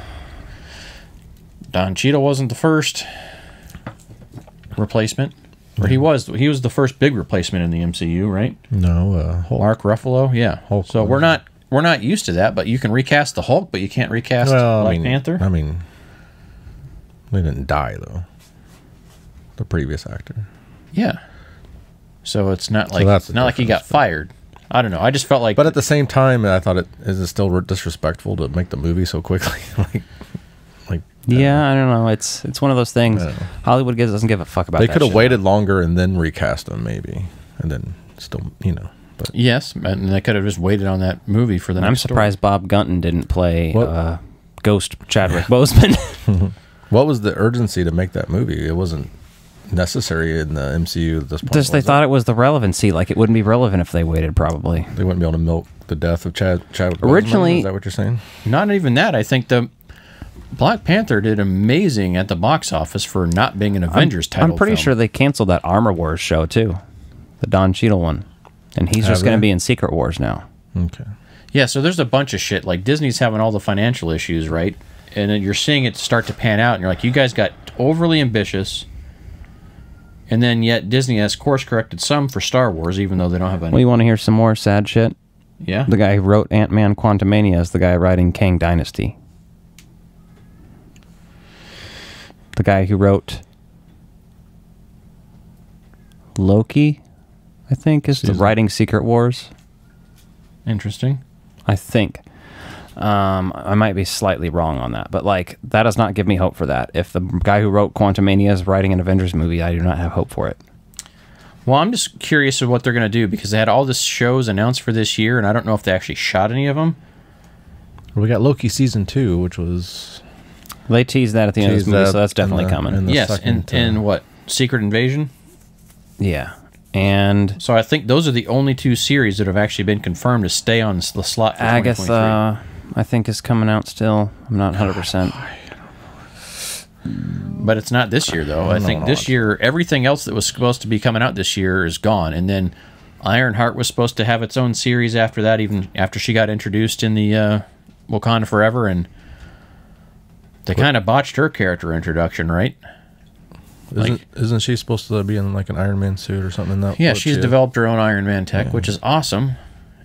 Don Cheadle wasn't the first replacement, or he was. He was the first big replacement in the MCU, right? No, uh, Hulk. Mark Ruffalo, yeah. Hulk so we're not we're not used to that, but you can recast the Hulk, but you can't recast Well, Black I mean, Panther. I mean, they didn't die though. The previous actor. yeah. So it's not like that's the not like he got fired. I don't know. I just felt like But at the same time, I thought it is it still disrespectful to make the movie so quickly. like, like Yeah, I don't know. It's it's one of those things. I don't know. Hollywood gives, doesn't give a fuck about they could have shit. waited longer and then recast them, maybe, and then still, you know. But yes, and they could have just waited on that movie for the And I'm next story. surprised Bob Gunton didn't play What- uh, Ghost Chadwick Boseman. what was the urgency to make that movie? It wasn't necessary in the MCU at this point. Just they thought it was the relevancy. Like it wouldn't be relevant if they waited. Probably. they wouldn't be able to milk the death of Chad. Chadwick Boseman? Originally- is that what you're saying? Not even that. I think the Black Panther did amazing at the box office for not being an Avengers I'm, title. I'm pretty film. sure they canceled that Armor Wars show too, the Don Cheadle one, and he's Have just going to be in Secret Wars now. Okay. Yeah, so there's a bunch of shit. Like Disney's having all the financial issues, right? And then you're seeing it start to pan out, and you're like, you guys got overly ambitious And then yet Disney has course corrected some for Star Wars, even though they don't have any. Well, you want to hear some more sad shit? yeah. The guy who wrote Ant Man Quantumania is the guy writing Kang Dynasty. The guy who wrote Loki, I think, is the writing Secret Wars. Interesting. I think. Um, I might be slightly wrong on that, but like that does not give me hope for that. If the guy who wrote Quantumania is writing an Avengers movie, I do not have hope for it. Well, I'm just curious of what they're going to do because they had all this shows announced for this year, and I don't know if they actually shot any of them. We got Loki season two, which was They teased that at the end of this movie, so that's definitely the- coming. yes, second, and, uh, and what? Secret Invasion? yeah, and So I think those are the only two series that have actually been confirmed to stay on the slot for 2023. Agatha, I think, is coming out still. I'm not 100. percent But it's not this year, though. I, don't think know. this year, everything else that was supposed to be coming out this year is gone. And then Ironheart was supposed to have its own series after that, even after she got introduced in the uh, Wakanda Forever. And they kind of botched her character introduction, right? isn't Like- isn't she supposed to be in like an Iron Man suit or something? in That Yeah, she's she- developed her own Iron Man tech, which is awesome,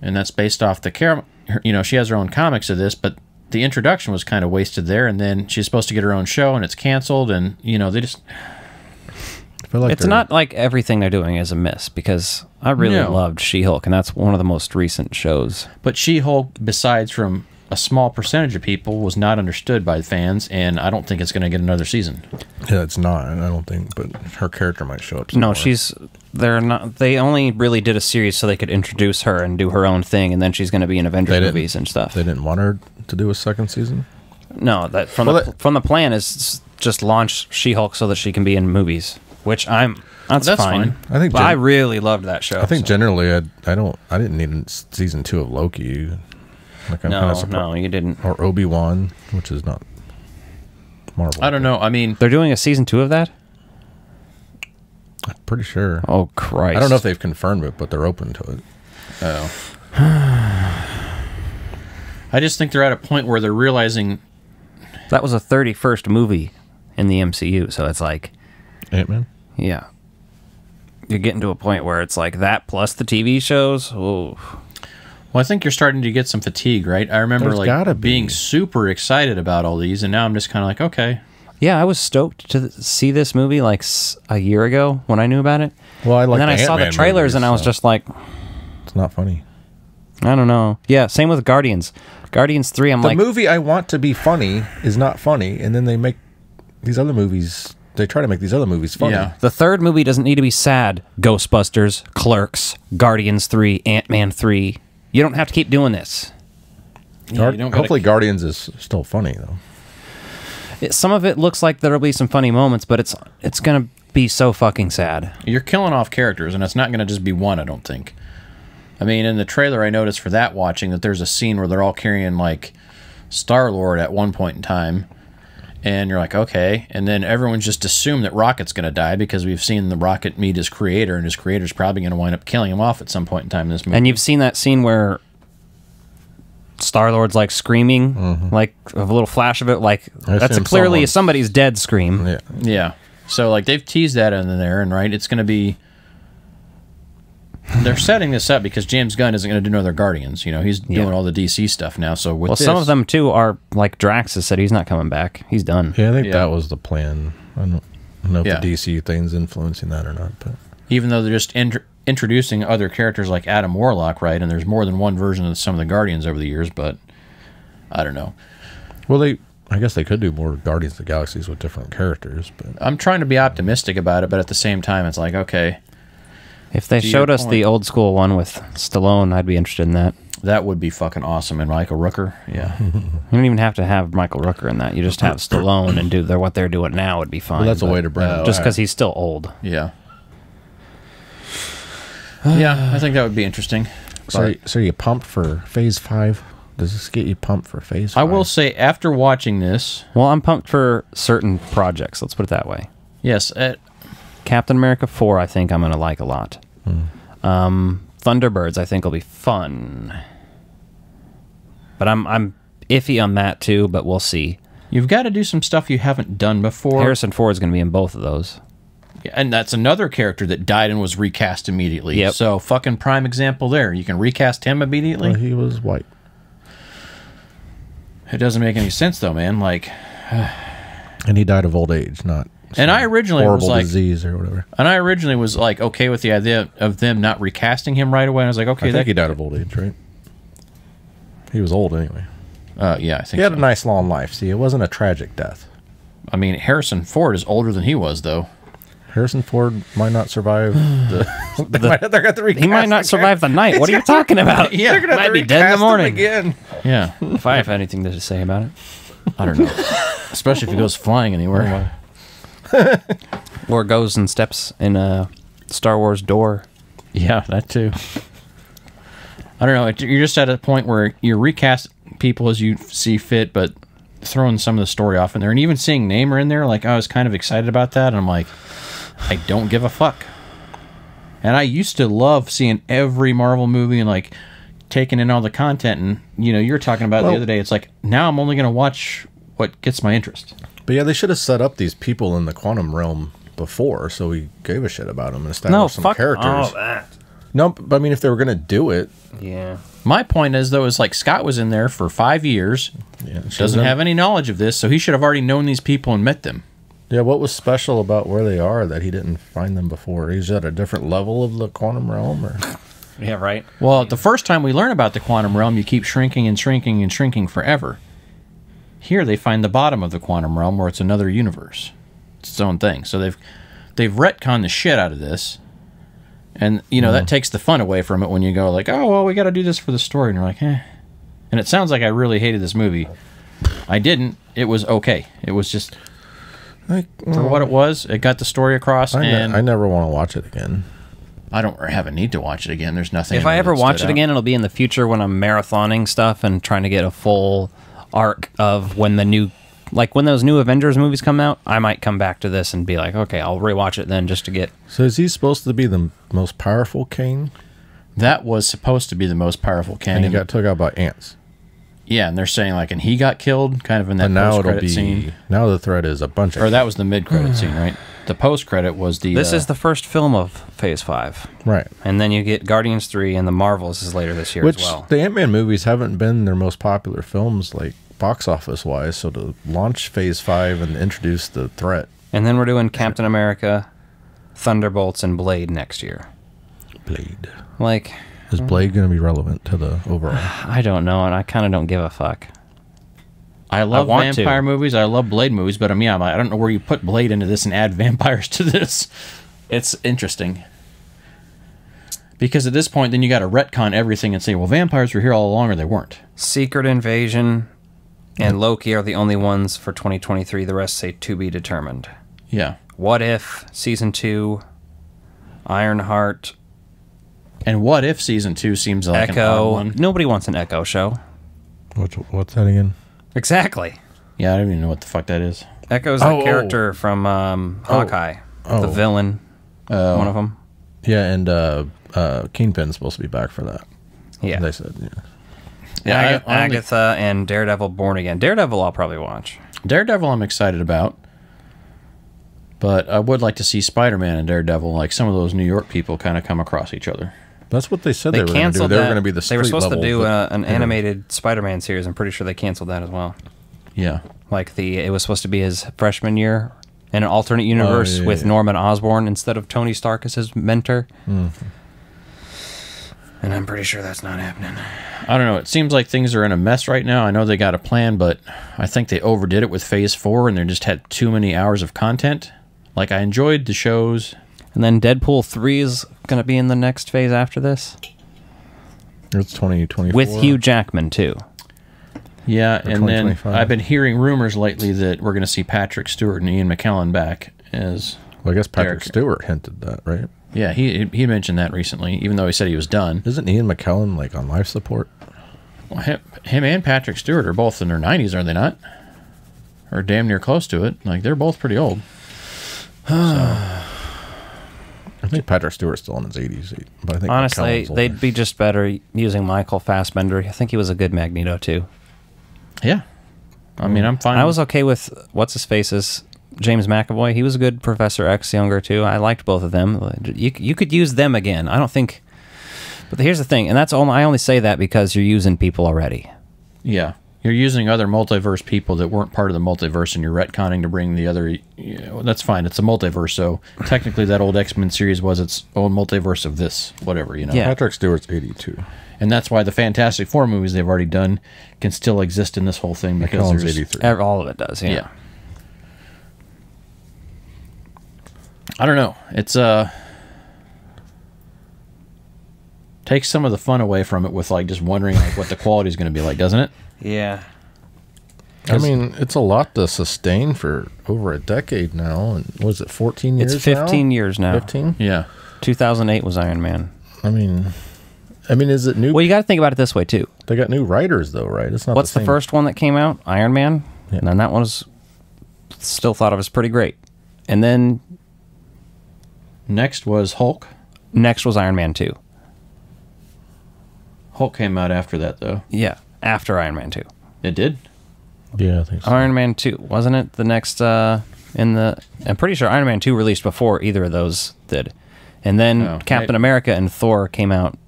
and that's based off the car. Her- You know, she has her own comics of this, but the introduction was kind of wasted there. And then she's supposed to get her own show, and it's canceled. And you know, they just I feel like it's not like everything they're doing is a miss because I really No. loved She-Hulk, and that's one of the most recent shows. But She Hulk, besides from a small percentage of people, was not understood by fans, and I don't think it's going to get another season. Yeah, it's not. I don't think, but her character might show up. No, she's they're not. They only really did a series so they could introduce her and do her own thing, and then she's going to be in Avengers movies and stuff. They didn't want her to do a second season. No, that from Well, the that- from the plan is just launch She-Hulk so that she can be in movies, which I'm that's, That's fine. fine. I think but gen- I really loved that show. I think so- generally, I I don't I didn't need season two of Loki. Like I'm no, kind of surprised. no, you didn't. Or Obi Wan, which is not Marvel. I don't know. I mean, They're doing a season two of that. I'm pretty sure. Oh Christ! I don't know if they've confirmed it, but they're open to it. oh. I just think they're at a point where they're realizing that was a thirty-first movie in the MCU, so it's like, Ant Man. yeah, you're getting to a point where it's like that plus the TV shows. Oh, Well, I think you're starting to get some fatigue, right? I remember There's like gotta be. being super excited about all these, and now I'm just kind of like, okay, yeah, I was stoked to see this movie like a year ago when I knew about it. Well, I like. and then the I saw the trailers, movies, and I was so just like, it's not funny. I don't know. Yeah, same with Guardians. Guardians three. I'm The like, the movie I want to be funny is not funny, and then they make these other movies. They try to make these other movies funny. Yeah. the third movie doesn't need to be sad. Ghostbusters, Clerks, Guardians three, Ant Man three. You don't have to keep doing this. Guard- you don't gotta- hopefully, Guardians is still funny though. It, some of it looks like there'll be some funny moments, but it's it's gonna be so fucking sad. you're killing off characters, and it's not going to just be one. I don't think. I mean, in the trailer, I noticed for that watching that there's a scene where they're all carrying like Star Lord at one point in time, and you're like, okay, and then everyone's just assumed that Rocket's going to die because we've seen the Rocket meet his creator, and his creator's probably going to wind up killing him off at some point in time in this movie. And you've seen that scene where Star Lord's like screaming, like a little flash of it, like I that's a clearly someone- somebody's dead scream. Yeah, Yeah. So like they've teased that in there, and right, it's going to be. They're setting this up because James Gunn isn't going to do another Guardians. You know, he's doing Yeah. all the DC stuff now. So with Well, some of them too are like Drax has said he's not coming back. He's done. yeah. I think Yeah. that was the plan. I don't know if Yeah. the DC thing's influencing that or not, but even though they're just intr introducing other characters like Adam Warlock, right? And there's more than one version of some of the Guardians over the years, but I don't know. well, they. I guess they could do more Guardians of the Galaxies with different characters, but I'm trying to be optimistic about it, but at the same time, it's like, okay, If they To showed your us the old school one with Stallone, I'd be interested in that. that would be fucking awesome. And Michael Rooker, yeah, You don't even have to have Michael Rooker in that. You just have Stallone and do their, what they're doing now would be fine. well, that's a way to bring. uh, it just back. because he's still old. yeah, yeah. I think that would be interesting. So, But- so you pumped for Phase Five? Does this get you pumped for Phase? I will say, after watching this, Well, I'm pumped for certain projects. Let's put it that way. yes, uh, Captain America 4, I think I'm going to like a lot. Hmm. Um, Thunderbirds, I think will be fun. But I'm I'm iffy on that too, but we'll see. you've got to do some stuff you haven't done before. Harrison Ford's going to be in both of those. And that's another character that died and was recast immediately. Yep. So fucking prime example there. You can recast him immediately. Well, he was white. It doesn't make any sense though, man. Like, And he died of old age, not and I originally was horrible like, disease or whatever. and I originally was like okay with the idea of them not recasting him right away. And I was like, okay, I that think he died of old age, right? He was old anyway. Uh, yeah, I think He had so. a nice long life. See, it wasn't a tragic death. I mean, Harrison Ford is older than he was though. Harrison Ford might not survive the. they might, they're gonna have He might not again. survive the night. What are you talking about? Yeah, They're gonna might be dead in the morning. again. Yeah, If I have anything to say about it, I don't know. Especially if he goes flying anywhere. or goes and steps in a Star Wars door. Yeah, that too. I don't know. You're just at a point where you recast people as you see fit, but throwing some of the story off in there, and even seeing Namor in there, like I was kind of excited about that. And I'm like, I don't give a fuck. And I used to love seeing every Marvel movie and like taking in all the content. And you know, you were talking about Well- the other day. It's like now I'm only going to watch what gets my interest. But yeah, they should have set up these people in the quantum realm before, so we gave a shit about them and established No, some fuck characters. all that. No, but I mean, if they were gonna do it, Yeah. My point is though, is like Scott was in there for five years, yeah, doesn't have any knowledge of this, so he should have already known these people and met them. Yeah, what was special about where they are that he didn't find them before? He's at a different level of the quantum realm, or Yeah, right. Well, the first time we learn about the quantum realm, you keep shrinking and shrinking and shrinking forever. Here they find the bottom of the quantum realm where it's another universe. It's its own thing. So they've they've retconned the shit out of this. And you know, that takes the fun away from it when you go like, "Oh, well, we got to do this for the story." And you're like, "Eh." And it sounds like I really hated this movie. I didn't. It was okay. It was just like, for what it was. It got the story across I, ne- and I never want to watch it again. I don't have a need to watch it again. There's nothing If I ever watch it out. again, it'll be in the future when I'm marathoning stuff and trying to get a full arc of when the new, like when those new Avengers movies come out. I might come back to this and be like, okay, I'll rewatch it then just to get. So is he supposed to be the most powerful king? that was supposed to be the most powerful king. And he got took out by ants. Yeah, and they're saying like, and he got killed, kind of in that And now post it'll credit be scene. now the threat is a bunch of Or that was the mid credit scene, right? The post credit was the. This uh, is the first film of Phase Five, right. and then you get Guardians Three and the Marvels is later this year Which as well. the Ant Man movies haven't been their most popular films, like box office wise. So to launch Phase Five and introduce the threat, And then we're doing Captain America, Thunderbolts, and Blade next year. Blade Like, is hmm. Blade going to be relevant to the overall? I don't know, and I kind of don't give a fuck. I love want to. vampire movies. I love Blade movies, but I mean, I'm- I don't know where you put Blade into this and add vampires to this. It's interesting because at this point, then you got to retcon everything and say, well, vampires were here all along, or they weren't. Secret Invasion and Loki are the only ones for 2023. The rest say to be determined. Yeah. What if season two, Ironheart, And what if season two seems like an odd Echo? one? Nobody wants an Echo show. What's what's that again? Exactly. Yeah, I don't even know what the fuck that is. Echo's Oh, that oh. character from um, Hawkeye, the Oh. villain, Uh, one of them. Yeah, and uh, uh, Kingpin's supposed to be back for that. Yeah. They said. Yeah. Yeah, Ag- I only- Agatha and Daredevil Born Again. Daredevil, I'll probably watch. Daredevil, I'm excited about. But I would like to see Spider Man and Daredevil, like some of those New York people, kind of come across each other. That's what they said They they, were going to do. canceled They were going to be the. they were street supposed to do but uh, an they didn't. animated Spider-Man series. I'm pretty sure they canceled that as well. Yeah. Like the it was supposed to be his freshman year in an alternate universe Oh, yeah, with yeah. Norman Osborn instead of Tony Stark as his mentor. Mm-hmm. And I'm pretty sure that's not happening. I don't know. It seems like things are in a mess right now. I know they got a plan, but I think they overdid it with Phase 4 and they just had too many hours of content. Like, I enjoyed the shows. And then Deadpool 3 is going to be in the next phase after this It's twenty twenty with Hugh Jackman too. Yeah, Or and then 2025. I've been hearing rumors lately that we're going to see Patrick Stewart and Ian McKellen back as. Well, I guess Patrick Derek. Stewart hinted that, right? Yeah, he he mentioned that recently, even though he said he was done. Isn't Ian McKellen like on life support? Well, him, him and Patrick Stewart are both in their 90s, are they not? Or damn near close to it. Like, they're both pretty old. I think Patrick Stewart's still in his eighties, but I think Honestly, they'd be just better using Michael Fassbender. I think he was a good Magneto too. Yeah. I mean, I'm fine. I was okay with what's his face's James McAvoy. He was a good Professor X younger too. I liked both of them. You you could use them again. I don't think. But here's the thing, and that's all. I only say that because you're using people already. Yeah. You're using other multiverse people that weren't part of the multiverse and you're retconning to bring the other. You know, that's fine. It's a multiverse. So technically, that old X Men series was its own multiverse of this, whatever, you know? Yeah. Patrick Stewart's 82. And that's why the Fantastic Four movies they've already done can still exist in this whole thing because Collins there's. 83. All of it does. Yeah. Yeah. I don't know. It's uh takes some of the fun away from it with like just wondering like what the quality is going to be like, doesn't it? Yeah. I mean, it's a lot to sustain for over a decade now. And was it 14 years It's 15 now? years now. 15? Yeah. 2008 was Iron Man. I mean, I mean, is it new? Well, you got to think about it this way too. they got new writers though, right? It's not. What's the, same. first one that came out? Iron Man. Yeah. And then that one was still thought of as pretty great. And then Next was Hulk. next was Iron Man 2. Hulk came out after that though. Yeah, after Iron Man 2. It did. Yeah, I think so. Iron Man 2, wasn't it? The next uh in the I'm pretty sure Iron Man 2 released before either of those did. And then Oh, Captain I- America and Thor came out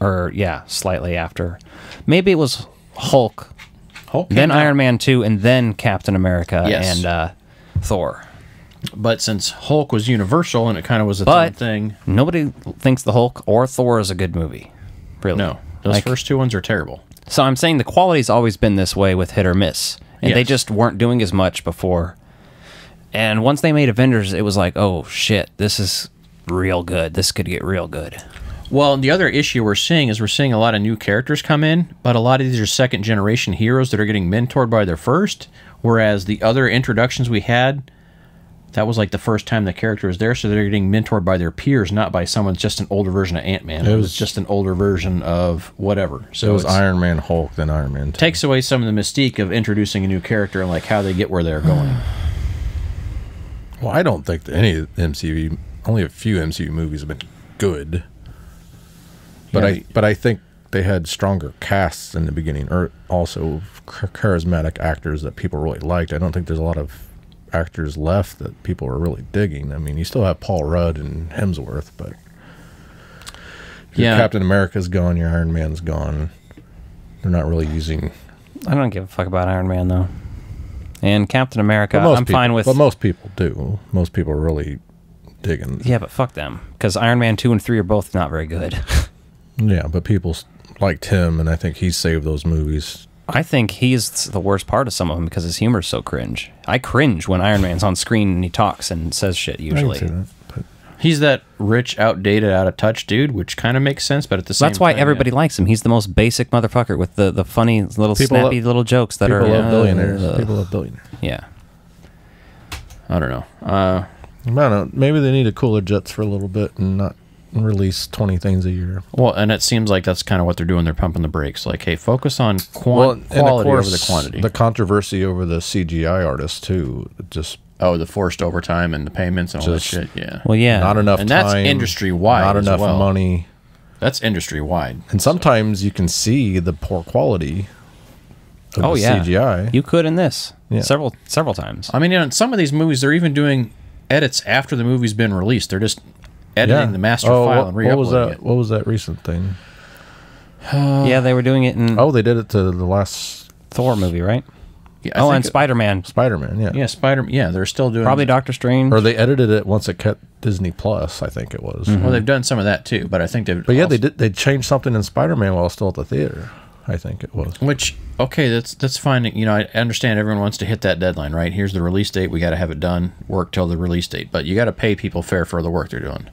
or yeah, slightly after. Maybe it was Hulk, Hulk. then out- Iron Man 2 and then Captain America Yes. and uh Thor. But since Hulk was universal and it kind of was a But- thing, Nobody thinks the Hulk or Thor is a good movie. Really. no, those Like- first two ones are terrible. So I'm saying the quality's always been this way with hit or miss. And they just weren't doing as much before. And once they made Avengers, it was like, oh shit, this is real good. This could get real good. Well, the other issue we're seeing is we're seeing a lot of new characters come in, but a lot of these are second generation heroes that are getting mentored by their first, whereas the other introductions we had, that was like the first time the character was there, so they're getting mentored by their peers, not by someone just an older version of Ant Man. It, It was just an older version of whatever. So it was Iron Man, Hulk, then Iron Man. 2. takes away some of the mystique of introducing a new character and like how they get where they're going. Well, I don't think that any MCU, only a few MCU movies have been good. But Yeah. I, but I think they had stronger casts in the beginning, or also charismatic actors that people really liked. I don't think there's a lot of actors left that people are really digging. I mean, you still have Paul Rudd and Hemsworth, but your Yeah. Captain America's gone, your Iron Man's gone. They're not really using. I don't give a fuck about Iron Man though. And Captain America, I'm people- fine with. But most people do. Most people are really digging. yeah, but fuck them. Because Iron Man 2 and 3 are both not very good. Yeah, but people liked him, and I think he saved those movies. I think he's the worst part of some of them because his humor's so cringe. I cringe when Iron Man's on screen and he talks and says shit usually. see that, He's that rich, outdated, out of touch dude, which kind of makes sense, but at the same That's why time, everybody yeah. likes him. He's the most basic motherfucker with the, the funny little People snappy love- little jokes that People are love uh, billionaires. uh, People love billionaires. Yeah. I don't know. Uh, I don't know. Maybe they need to cooler jets for a little bit and not release 20 things a year. well, and it seems like that's kind of what they're doing. They're pumping the brakes. Like, hey, focus on quan- and quality over the quantity. The controversy over the CGI artists, too. Just oh, the forced overtime and the payments and all that Just- shit. Yeah, Well, yeah. not enough And that's industry-wide Not as enough well. money. that's industry wide. And sometimes you can see the poor quality of Oh the yeah. CGI. You could in this Yeah. several several times. I mean, you know, in some of these movies, they're even doing edits after the movie's been released. They're just editing the master oh, file what, and what was that? it. What was that recent thing? yeah, they were doing it in Oh, they did it to the last Thor movie, right? Yeah, oh, and Spider Man. Spider-Man. Yeah. Yeah, Spider. Yeah, they're still doing Probably Doctor Strange. Or they edited it once it cut Disney Plus. I think it was. Well, they've done some of that too, but I think they've. But yeah, also- they did. They changed something in Spider-Man while still at the theater. I think it was. Which okay, that's that's fine. You know, I understand everyone wants to hit that deadline, right? Here's the release date. We got to have it done. Work till the release date, but you got to pay people fair for the work they're doing.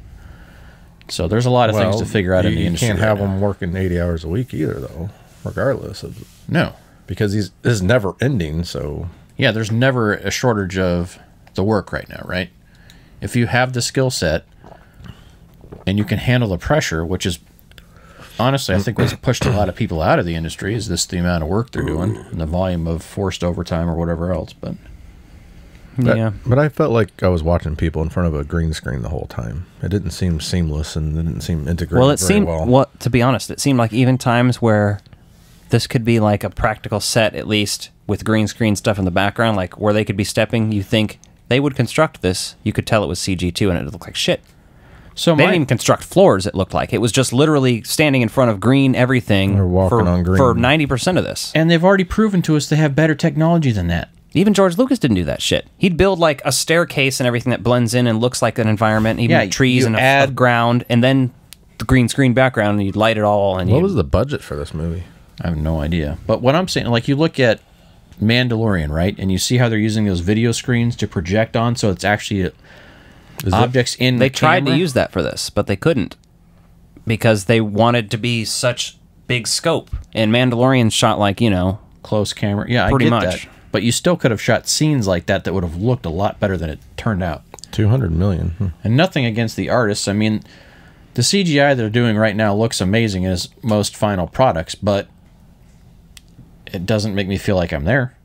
So there's a lot of things to figure out you, in the you industry. can't have now. them working eighty hours a week either, though. Regardless of No. because this is never ending. So Yeah, there's never a shortage of the work right now, right? If you have the skill set and you can handle the pressure, which is honestly, I think what's pushed a lot of people out of the industry is this the amount of work they're doing and the volume of forced overtime or whatever else. But But- yeah. But I felt like I was watching people in front of a green screen the whole time. It didn't seem seamless and it didn't seem integrated. Well, it very seemed well. what to be honest, it seemed like even times where this could be like a practical set at least with green screen stuff in the background, like where they could be stepping. You think they would construct this, you could tell it was CG too, and it looked like shit. So They my, didn't even construct floors. It looked like it was just literally standing in front of green everything Or walking for, on green. for ninety percent of this. and they've already proven to us they have better technology than that. Even George Lucas didn't do that shit. He'd build like a staircase and everything that blends in and looks like an environment, even Yeah, trees and add- a ground, and then the green screen background, and you'd light it all. And What you'd- was the budget for this movie? I have no idea. But what I'm saying, like you look at Mandalorian, right, and you see how they're using those video screens to project on, so it's actually uh, Is it- objects in. They the tried camera. to use that for this, but they couldn't because they wanted to be such big scope. And Mandalorian shot like you know, close camera. Yeah, Pretty I get much. that. But you still could have shot scenes like that that would have looked a lot better than it turned out. Two hundred million. Hmm. And nothing against the artists. I mean, the CGI they're doing right now looks amazing as most final products, but it doesn't make me feel like I'm there.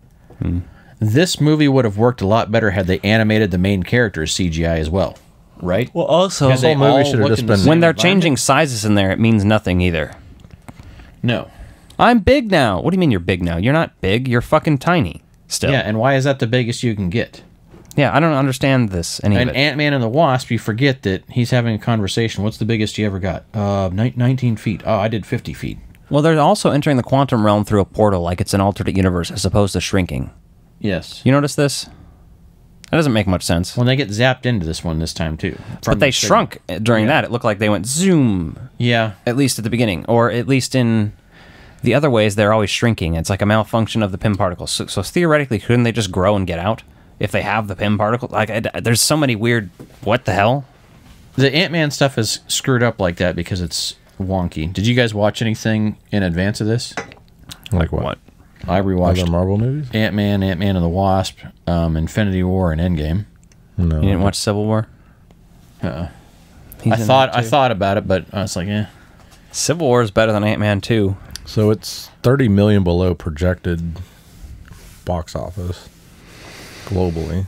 This movie would have worked a lot better had they animated the main characters CGI as well, right? well, also Because they whole movie should have just in the been- when they're changing sizes in there, it means nothing either. No. I'm big now. What do you mean you're big now? You're not big. You're fucking tiny. Still. Yeah, and why is that the biggest you can get? Yeah, I don't understand this. Any And. Ant Man and the Wasp, you forget that he's having a conversation. What's the biggest you ever got? Uh, ni- 19 feet. Oh, I did 50 feet. well, they're also entering the quantum realm through a portal, like it's an alternate universe, as opposed to shrinking. Yes. You notice this? That doesn't make much sense. When they get zapped into this one this time too. but they the shrunk during that. It looked like they went zoom, Yeah. at least at the beginning, or at least in the other way is they're always shrinking. It's like a malfunction of the Pym particles. So, so theoretically, couldn't they just grow and get out if they have the Pym particle? Like, I, there's so many weird. What the hell? The Ant Man stuff is screwed up like that because it's wonky. Did you guys watch anything in advance of this? Like what? What? I Other rewatched Marvel movies? Ant Man, Ant Man and the Wasp, um, Infinity War, and Endgame. No. You didn't watch Civil War? Uh-uh. I thought I thought about it, but I was like, eh. Civil War is better than Ant Man 2. So it's thirty million below projected box office globally.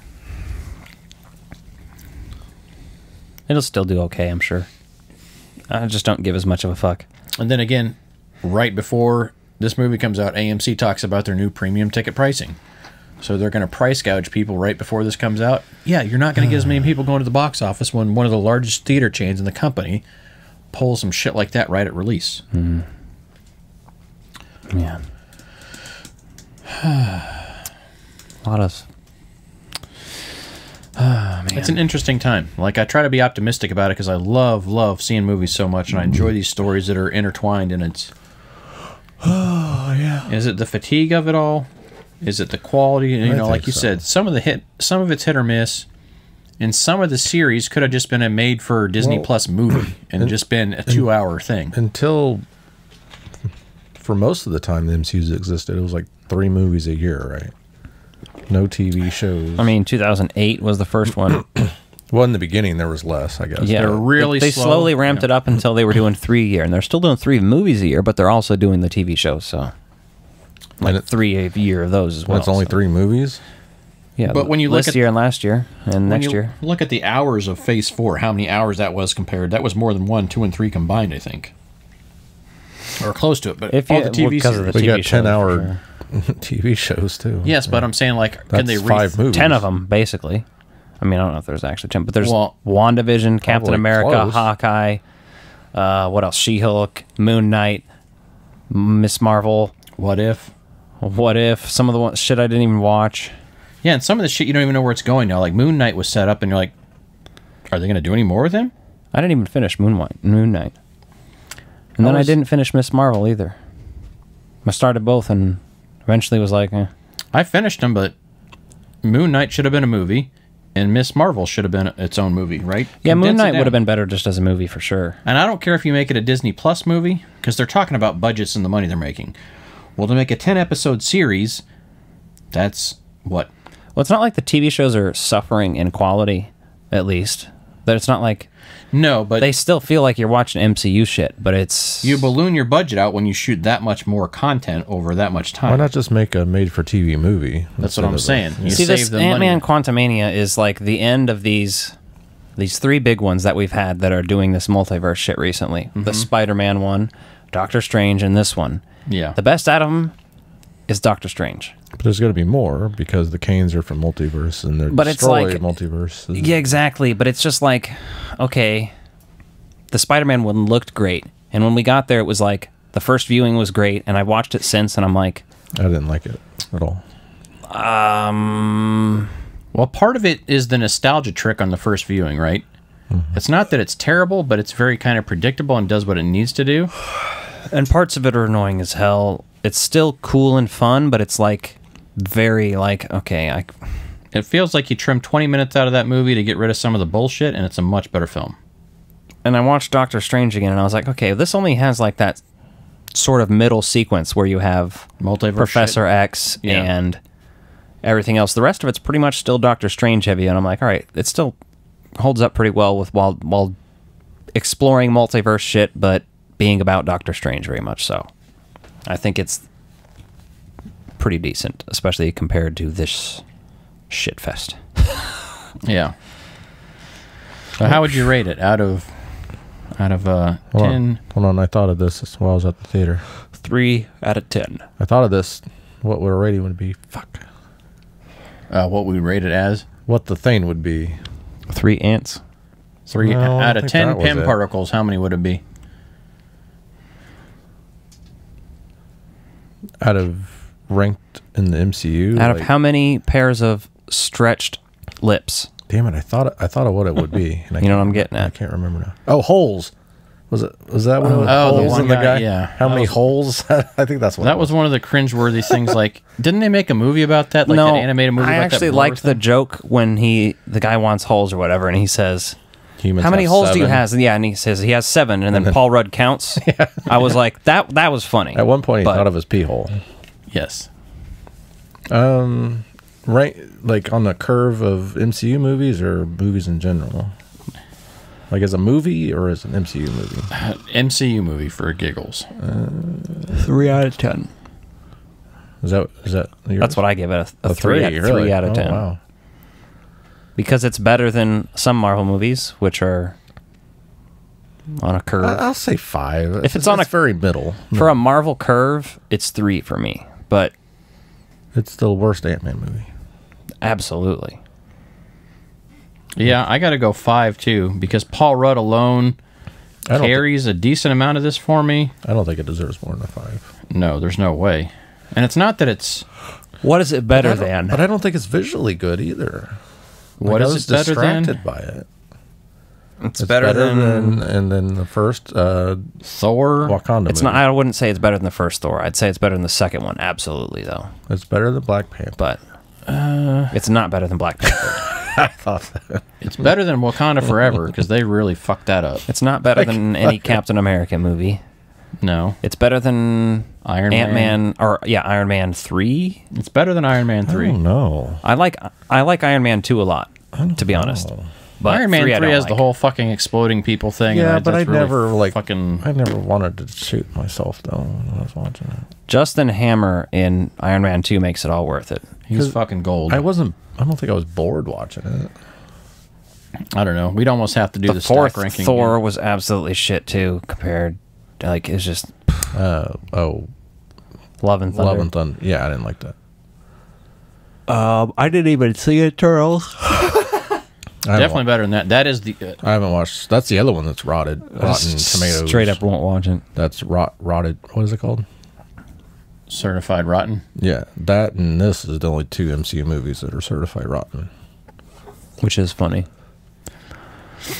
It'll still do okay, I'm sure. I just don't give as much of a fuck. And then again, right before this movie comes out, AMC talks about their new premium ticket pricing. So they're going to price gouge people right before this comes out. Yeah, you're not going to get as many people going to the box office when one of the largest theater chains in the company pulls some shit like that right at release. Hmm. Yeah. a lot of. Oh. It's an interesting time. Like I try to be optimistic about it because I love, love seeing movies so much, and I enjoy these stories that are intertwined. And it's, oh yeah, is it the fatigue of it all? Is it the quality? You I know, like you so. said, some of the hit, some of it's hit or miss, and some of the series could have just been a made for Disney Well, Plus movie and just been a two hour thing. Until for most of the time the MCU's existed, it was like three movies a year, right? No TV shows. I mean, 2008 was the first one. well, in the beginning there was less, I guess. Yeah, They're really They slow. slowly ramped Yeah. it up until they were doing three a year, and they're still doing three movies a year, but they're also doing the TV shows. So, like And it- three a year of those as well. it's only so- three movies. Yeah, But when you look this at- year and last year and When next you year, Look at the hours of Phase Four. How many hours that was compared? That was more than one, two, and three combined. I think, or close to it. But if all you the TV because series. the We TV got ten hour sure. TV shows too. Yes, but I'm saying like, can they five re- movies. ten of them basically. I mean, I don't know if there's actually ten, but there's Well- WandaVision, Captain America, close. Hawkeye. Uh, what else? She-Hulk, Moon Knight, Miss Marvel. What if? What if some of the one, shit I didn't even watch? Yeah, and some of the shit you don't even know where it's going now. Like Moon Knight was set up, and you're like, are they going to do any more with him? I didn't even finish Moon White, Moon Knight, and I then was- I didn't finish Miss Marvel either. I started both and eventually was like, eh. I finished them, but Moon Knight should have been a movie, and Miss Marvel should have been its own movie, right? yeah, Moon Condense it Knight would have been better just as a movie for sure. And I don't care if you make it a Disney Plus movie, because they're talking about budgets and the money they're making. Well, to make a 10 episode series, that's what? Well, it's not like the TV shows are suffering in quality, at least. That it's not like No, but they still feel like you're watching MCU shit, but it's you balloon your budget out when you shoot that much more content over that much time. Why not just make a made for TV movie? That's what I'm saying. You See, save this the Ant Man money. Quantumania is like the end of these these three big ones that we've had that are doing this multiverse shit recently. Mm-hmm. The Spider Man one, Doctor Strange, and this one. Yeah. The best out of them, is Doctor Strange. But there's going to be more because the Kangs are from multiverse and they're But it's like- multiverse. Yeah, exactly. But it's just like, okay, the Spider-Man one looked great, and when we got there, it was like the first viewing was great, and I watched it since, and I'm like, I didn't like it at all. um, Well, part of it is the nostalgia trick on the first viewing, right? It's not that it's terrible, but it's very kind of predictable and does what it needs to do. and parts of it are annoying as hell. It's still cool and fun, but it's like very like okay, I It feels like you trimmed 20 minutes out of that movie to get rid of some of the bullshit, and it's a much better film. and I watched Doctor Strange again, and I was like, okay, this only has like that sort of middle sequence where you have Multiverse Professor X Yeah. and everything else. The rest of it's pretty much still Doctor Strange heavy, and I'm like, all right, it still holds up pretty well with while while exploring multiverse shit, but being about Doctor Strange very much so. I think it's pretty decent, especially compared to this shit fest. Yeah. So how would you rate it out of out of uh Hold 10? on. Hold on. I thought of this while I was at the theater. Three out of ten. I thought of this. What our rating would be. Fuck. Uh, what we would rate it as? What the thing would be. Three ants. Three No, out of 10 that was Pym it. particles. How many would it be? Out of ranked in the MCU. Out of how many pairs of stretched lips? Damn it! I thought I thought of what it would be. And I You know what I'm getting at? I can't remember now. Oh, holes. Was it? Was that what it was? Oh, the holes one in the guy- guy. yeah. How That many was- holes? I think that's what. That it was one of the cringeworthy things. Like, didn't they make a movie about that? Like no, that animated movie. I about actually that blower liked the joke when he the guy wants holes or whatever, and he says, Humans "How many have holes do you seven. have?" Yeah, and he says he has seven, and then, Paul Rudd counts. I was like, that that was funny. At one point, he But- thought of his pee hole. Yes. Um, right, like on the curve of MCU movies or movies in general. Like as a movie or as an MCU movie. MCU movie for giggles. three out of ten. Is that is that? Your, That's what I give it a, a, a three, out, really? three out of Oh, ten Wow. Because it's better than some Marvel movies, which are on a curve. I- I'll say five. If it's on a- very middle, for a Marvel curve, it's three for me, but it's the worst Ant Man movie. absolutely. Yeah, I got to go five too because Paul Rudd alone I don't. carries a decent amount of this for me. I don't think it deserves more than a five. No, there's no way. And it's not that it's What is it better I than? But I don't think it's visually good either. What Like, I is was it better than? distracted by it. It's, It's better, than. and then the first uh, Thor. Wakanda. It's movie. not. I wouldn't say it's better than the first Thor. I'd say it's better than the second one. Absolutely, though. It's better than Black Panther. But it's not better than Black Panther. I thought that. It's better than Wakanda Forever because they really fucked that up. It's not better than any Captain America movie. No, It's better than Iron Ant Man. Man or yeah, Iron Man three. It's better than Iron Man three. don't. I like I like Iron Man two a lot. To be honest, but Iron Man three, I don't has the whole fucking exploding people thing. Yeah, and but I really never like. fucking. I never wanted to shoot myself though when I was watching it. Justin Hammer in Iron Man two makes it all worth it. He's 'cause fucking gold. I I, wasn't. I don't think I was bored watching it. I don't know. We'd almost have to do the, The fourth stock ranking. Thor again. was absolutely shit too. Compared, like it's just Uh, oh, Love and Thunder. Love and Thunder. Yeah, I didn't like that. Um, I didn't even see it, Charles. I haven't Definitely better than that. That is the. Uh, I haven't watched. That's the other one that's rotted. Rotten tomatoes. Straight up won't watch it. That's rot rotted. What is it called? certified rotten. Yeah, that and this is the only two MCU movies that are certified rotten. Which is funny.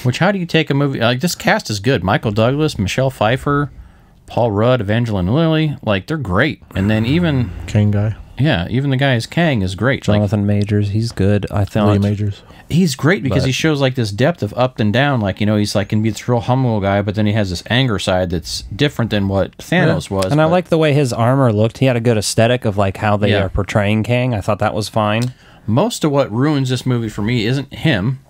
Which how do you take a movie like this? Cast is good. Michael Douglas, Michelle Pfeiffer, Paul Rudd, Evangeline Lilly. Like they're great. And then even Kang guy, yeah, even the guy as Kang is great. Like, Jonathan Majors, he's good. I Lee thought. Majors. he's great because But- he shows like this depth of up and down. Like you know, he's like can be this real humble guy, but then he has this anger side that's different than what Thanos was. And I like the way his armor looked. He had a good aesthetic of like how they Yeah. are portraying Kang. I thought that was fine. most of what ruins this movie for me isn't him.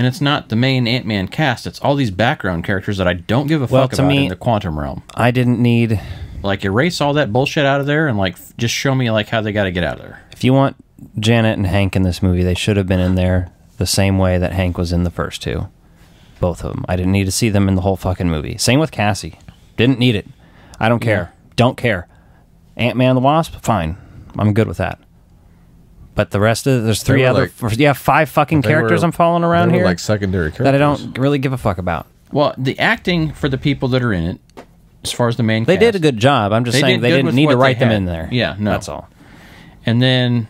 And it's not the main Ant Man cast. It's all these background characters that I don't give a Well, fuck to about me- in the quantum realm. I didn't need. Like erase all that bullshit out of there and like just show me like how they got to get out of there. If you want Janet and Hank in this movie, they should have been in there the same way that Hank was in the first two. Both of them. I didn't need to see them in the whole fucking movie. Same with Cassie. Didn't need it. I don't care. Don't care. Ant Man the Wasp, fine. I'm good with that. But the rest of there's three other like- yeah five fucking characters were- I'm following around here like secondary characters that I don't really give a fuck about. Well, the acting for the people that are in it, as far as the main They cast, did a good job. I'm just They saying did they didn't need to write them in there. Yeah, no. that's all. And then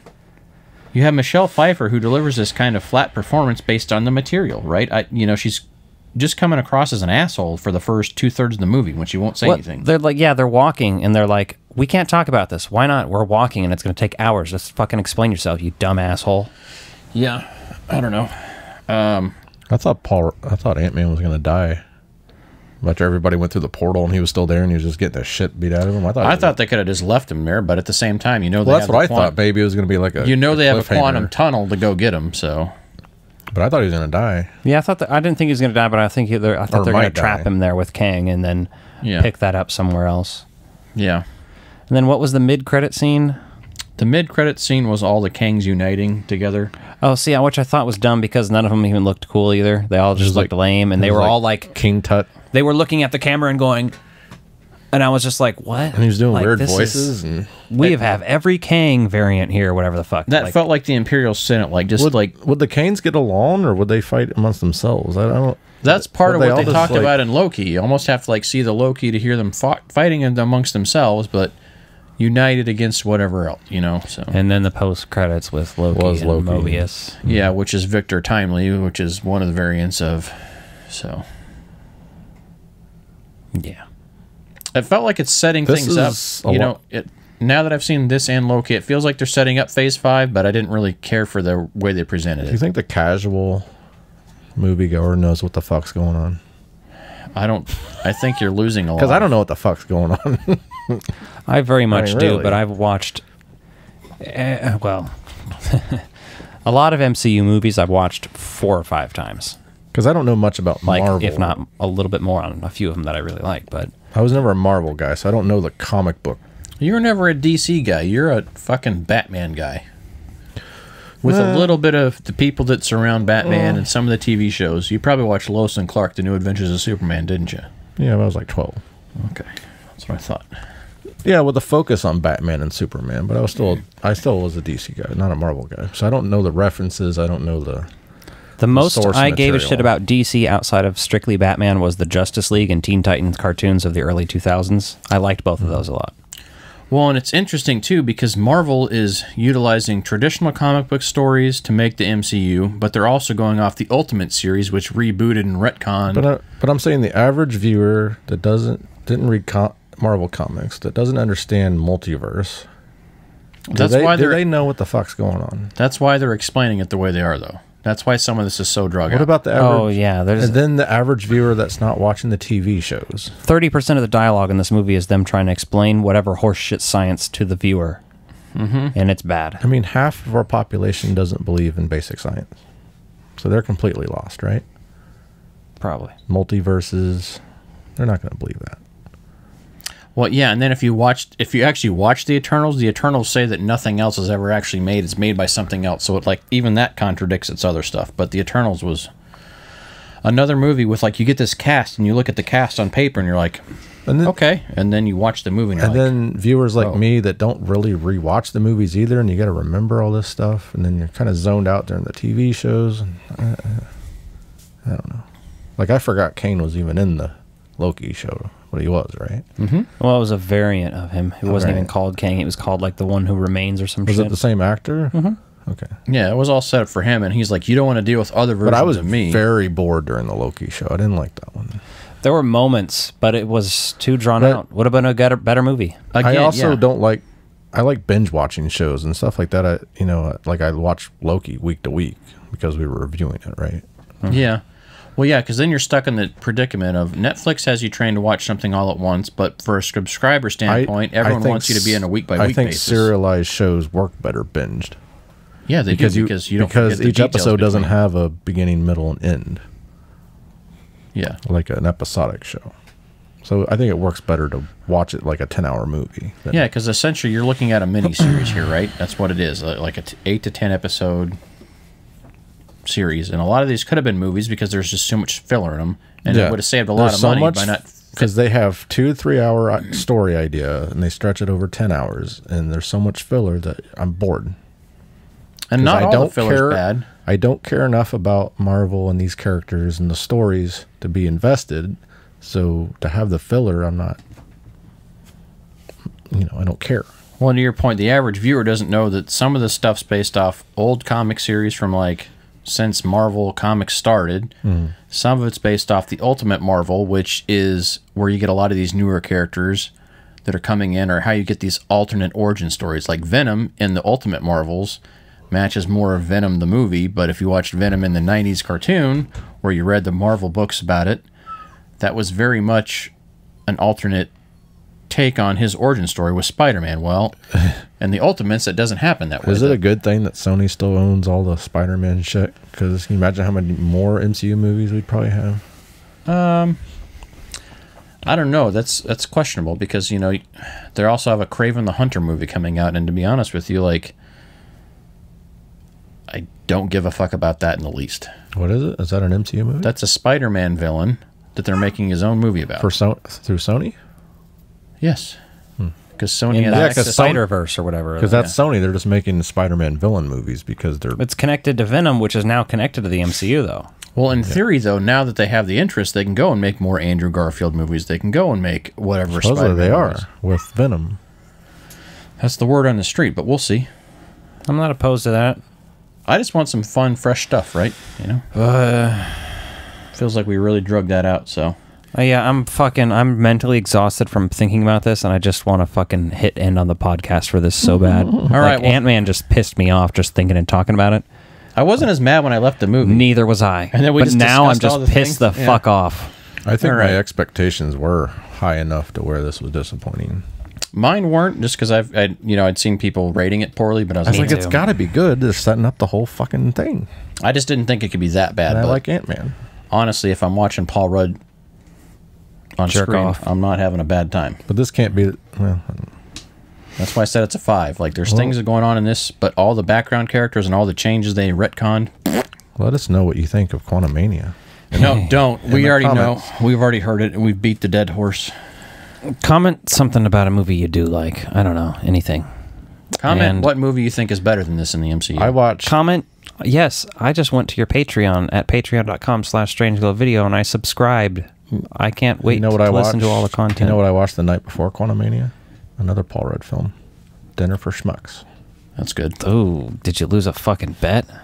you have Michelle Pfeiffer who delivers this kind of flat performance based on the material, right? I, you know, she's just coming across as an asshole for the first two thirds of the movie when she won't say What- anything. They're like, yeah, they're walking, and they're like, we can't talk about this. Why not? We're walking, and it's going to take hours. Just fucking explain yourself, you dumb asshole. Yeah, I don't know. Um, I thought Paul. I thought Ant Man was gonna die. After everybody went through the portal and he was still there and he was just getting the shit beat out of him. I thought. I thought they could have just left him there, but at the same time, you know, they Well, that's have what I thought. Baby, it was gonna be like a. You know, they have a quantum tunnel to go get him. So But I thought he was gonna die. Yeah, I thought that, I didn't think he was going to die, but I think he, they're, I thought Or they're going to trap him there with Kang and then Yeah. pick that up somewhere else. yeah, And then what was the mid-credit scene? the mid-credit scene was all the Kangs uniting together. Oh, see, which I thought was dumb because none of them even looked cool either. They all just was looked like- lame, and they were like all like King Tut, they were looking at the camera and going, and I was just like, what? and he was doing Like, weird this is- voices. and we have every Kang variant here, whatever the fuck. That Like, felt like the Imperial Senate, like just would like would the Kangs get along or would they fight amongst themselves? I don't. That's part of they what they talked like- about in Loki. You almost have to like see the Loki to hear them fought, fighting in- amongst themselves, but united against whatever else, you know. So and then the post credits with Loki Was and Loki. Mobius. Mm-hmm. yeah, which is Victor Timely, which is one of the variants of. So Yeah. it felt like it's setting This things up. You lot- know, it now that I've seen this and Loki, it feels like they're setting up Phase Five, but I didn't really care for the way they presented it. Do you think the casual moviegoer knows what the fuck's going on? I don't. I think you're losing a lot. Because I don't know what the fuck's going on. I very much do, really. but I've watched, uh, well, a lot of MCU movies I've watched four or five times. Because I don't know much about Like, Marvel. if not a little bit more on a few of them that I really like. But I was never a Marvel guy, so I don't know the comic book. You're never a DC guy. You're a fucking Batman guy. With a little bit of the people that surround Batman and some of the TV shows, you probably watched Lois and Clark: The New Adventures of Superman, didn't you? Yeah, I was like twelve. Okay, that's what I thought. Yeah, with the focus on Batman and Superman, but I was still I still was a DC guy, not a Marvel guy. So I don't know the references. I don't know the. the most source I gave a shit about DC outside of strictly Batman was the Justice League and Teen Titans cartoons of the early 2000s. I liked both of hmm. those a lot. Well, and it's interesting too because Marvel is utilizing traditional comic book stories to make the MCU, but they're also going off the Ultimate series, which rebooted and retconned. But I, but I'm saying the average viewer that doesn't didn't read co- Marvel comics that doesn't understand multiverse. Do that's they, why do they're know what the fuck's going on? that's why they're explaining it the way they are, though. That's why some of this is so drug What out. about the average? Oh, yeah. There's and then the average viewer that's not watching the TV shows. 30% of the dialogue in this movie is them trying to explain whatever horseshit science to the viewer. Mm-hmm. And it's bad. I mean, half of our population doesn't believe in basic science, so they're completely lost, right? Probably. Multiverses, they're not going to believe that. Well, yeah, and then if you watched, if you actually watch the Eternals, the Eternals say that nothing else is ever actually made; it's made by something else. So it like even that contradicts its other stuff. But the Eternals was another movie with like you get this cast and you look at the cast on paper and you're like, And then, okay, and then you watch the movie and you're and like, then viewers like oh. me that don't really rewatch the movies either, and you got to remember all this stuff, and then you're kind of zoned out during the TV shows. And I, I don't know. Like I forgot Kang was even in the Loki show, but he was right. Mm-hmm. Well, it was a variant of him. It wasn't even called Kang. It was called like the one who remains or some Was shit. it the same actor? Mm-hmm. Okay. yeah, it was all set up for him, and he's like, you don't want to deal with other versions But I was of me. very bored during the Loki show. I didn't like that one. there were moments, but it was too drawn But- out. Would have been a better, better movie. Again, I also yeah. don't like. I like binge watching shows and stuff like that. I, you know, like I watch Loki week to week because we were reviewing it, right? Yeah. Well, yeah, because then you're stuck in the predicament of Netflix has you trained to watch something all at once, but for a subscriber standpoint, everyone think wants you to be in a week by week. I think basis. serialized shows work better binged yeah, they because do you because you don't because each episode doesn't have a beginning, middle, and end Yeah. like an episodic show. So I think it works better to watch it like a ten-hour movie. Yeah, because essentially you're looking at a mini series here, right? That's what it is, uh, like a t- eight to ten episode series, and a lot of these could have been movies because there's just so much filler in them, and Yeah. it would have saved a lot There's of so money much by not because they have two three hour uh, story idea and they stretch it over 10 hours and there's so much filler that i'm bored And not I all don't the filler's care. bad. I don't care enough about Marvel and these characters and the stories to be invested. So to have the filler, I'm not. You know, I don't care. Well, to your point, the average viewer doesn't know that some of the stuff's based off old comic series from like since Marvel Comics started. Hmm. Some of it's based off the Ultimate Marvel, which is where you get a lot of these newer characters that are coming in, or how you get these alternate origin stories. Like Venom in the Ultimate Marvels matches more of Venom the movie, but if you watched Venom in the 90s cartoon, or you read the Marvel books about it, that was very much an alternate take on his origin story with Spider-Man. Well, and the Ultimates, it doesn't happen that way. Is it a good thing that Sony still owns all the Spider-Man shit? Because can you imagine how many more MCU movies we'd probably have? Um, I don't know. That's that's questionable because you know they also have a Kraven the Hunter movie coming out, and to be honest with you, like I don't give a fuck about that in the least. What is it? Is that an MCU movie? That's a Spider-Man villain that they're making his own movie about. for so- through Sony? Yes, because Sony In has the Yeah, 'cause access. Spider Verse or whatever. Because that's Sony. They're just making Spider-Man villain movies because they're it's connected to Venom, which is now connected to the MCU, though. Well, in theory, though, now that they have the interest, they can go and make more Andrew Garfield movies. They can go and make whatever. supposedly they Spider-Man are movies. with Venom. That's the word on the street, but we'll see. I'm not opposed to that. I just want some fun, fresh stuff, right? You know. Uh, Feels like we really drug that out. So Uh, yeah, I'm fucking. I'm mentally exhausted from thinking about this, and I just want to fucking hit end on the podcast for this so bad. All right, like, well- Ant Man just pissed me off just thinking and talking about it. I wasn't as mad when I left the movie. Neither was I. And then we but just now I'm just the pissed the things? Yeah. fuck off. I think All right. my expectations were high enough to where this was disappointing. Mine weren't just because I've, I, you know, I'd seen people rating it poorly, but I was I was like, like, it's too. got to be good. They're setting up the whole fucking thing. I just didn't think it could be that bad. And I but like Ant Man. honestly, if I'm watching Paul Rudd on Jerk screen, off. I'm not having a bad time. But this can't be. Well, That's why I said it's a five. Like, there's things that are going on in this, but all the background characters and all the changes they retconned. let us know what you think of Quantumania. No, don't. We already comments. know. We've already heard it, and we've beat the dead horse. Comment something about a movie you do like. I don't know anything. Comment And- what movie you think is better than this in the MCU. I watched. Comment. Yes, I just went to your Patreon at patreon.com slash strange video and I subscribed. I can't wait you know what to I listen watched? to all the content. You know what I watched the night before Quantumania? Another Paul Rudd film, Dinner for Schmucks. That's good. Oh, did you lose a fucking bet? That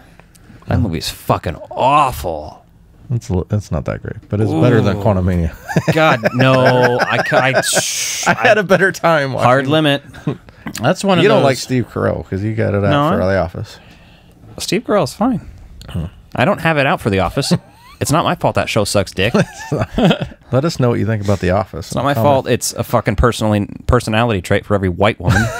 hmm. movie movie's fucking awful. It's a it's not that great, but it's better than Quantumania. God, no. I, I, shh, I had a better time. Watching. hard limit. That's one of You don't those- like Steve Carell because you got it out No, for I- The Office. Steve Carell's fine. Hmm. I don't have it out for The Office. It's not my fault that show sucks dick. Let us know what you think about The Office. It's not my fault. It's a fucking personally personality trait for every white woman.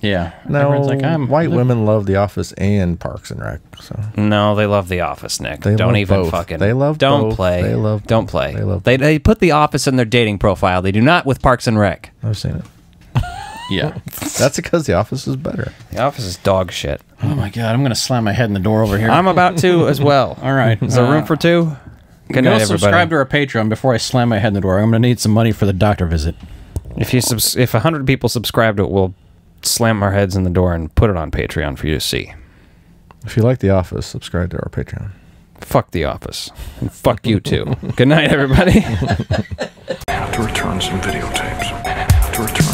Yeah. No, Everyone's like, I'm white women love The Office and Parks and Rec. So No, they love The Office, Nick. They don't even both. fucking. They love Don't both. play. They love Don't both. play. They love They they put The Office in their dating profile. They do not with Parks and Rec. I've seen it. Yeah. That's because The Office is better. The Office is dog shit. Oh my god, I'm gonna slam my head in the door over here. I'm about to as well. All right. Is there room Uh, for two? Good Go night, subscribe to our Patreon before I slam my head in the door. I'm gonna need some money for the doctor visit. If you subs- if hundred people subscribe to it, we'll slam our heads in the door and put it on Patreon for you to see. If you like The Office, subscribe to our Patreon. Fuck The Office. And fuck you too. Good night, everybody. to return some videotapes. To return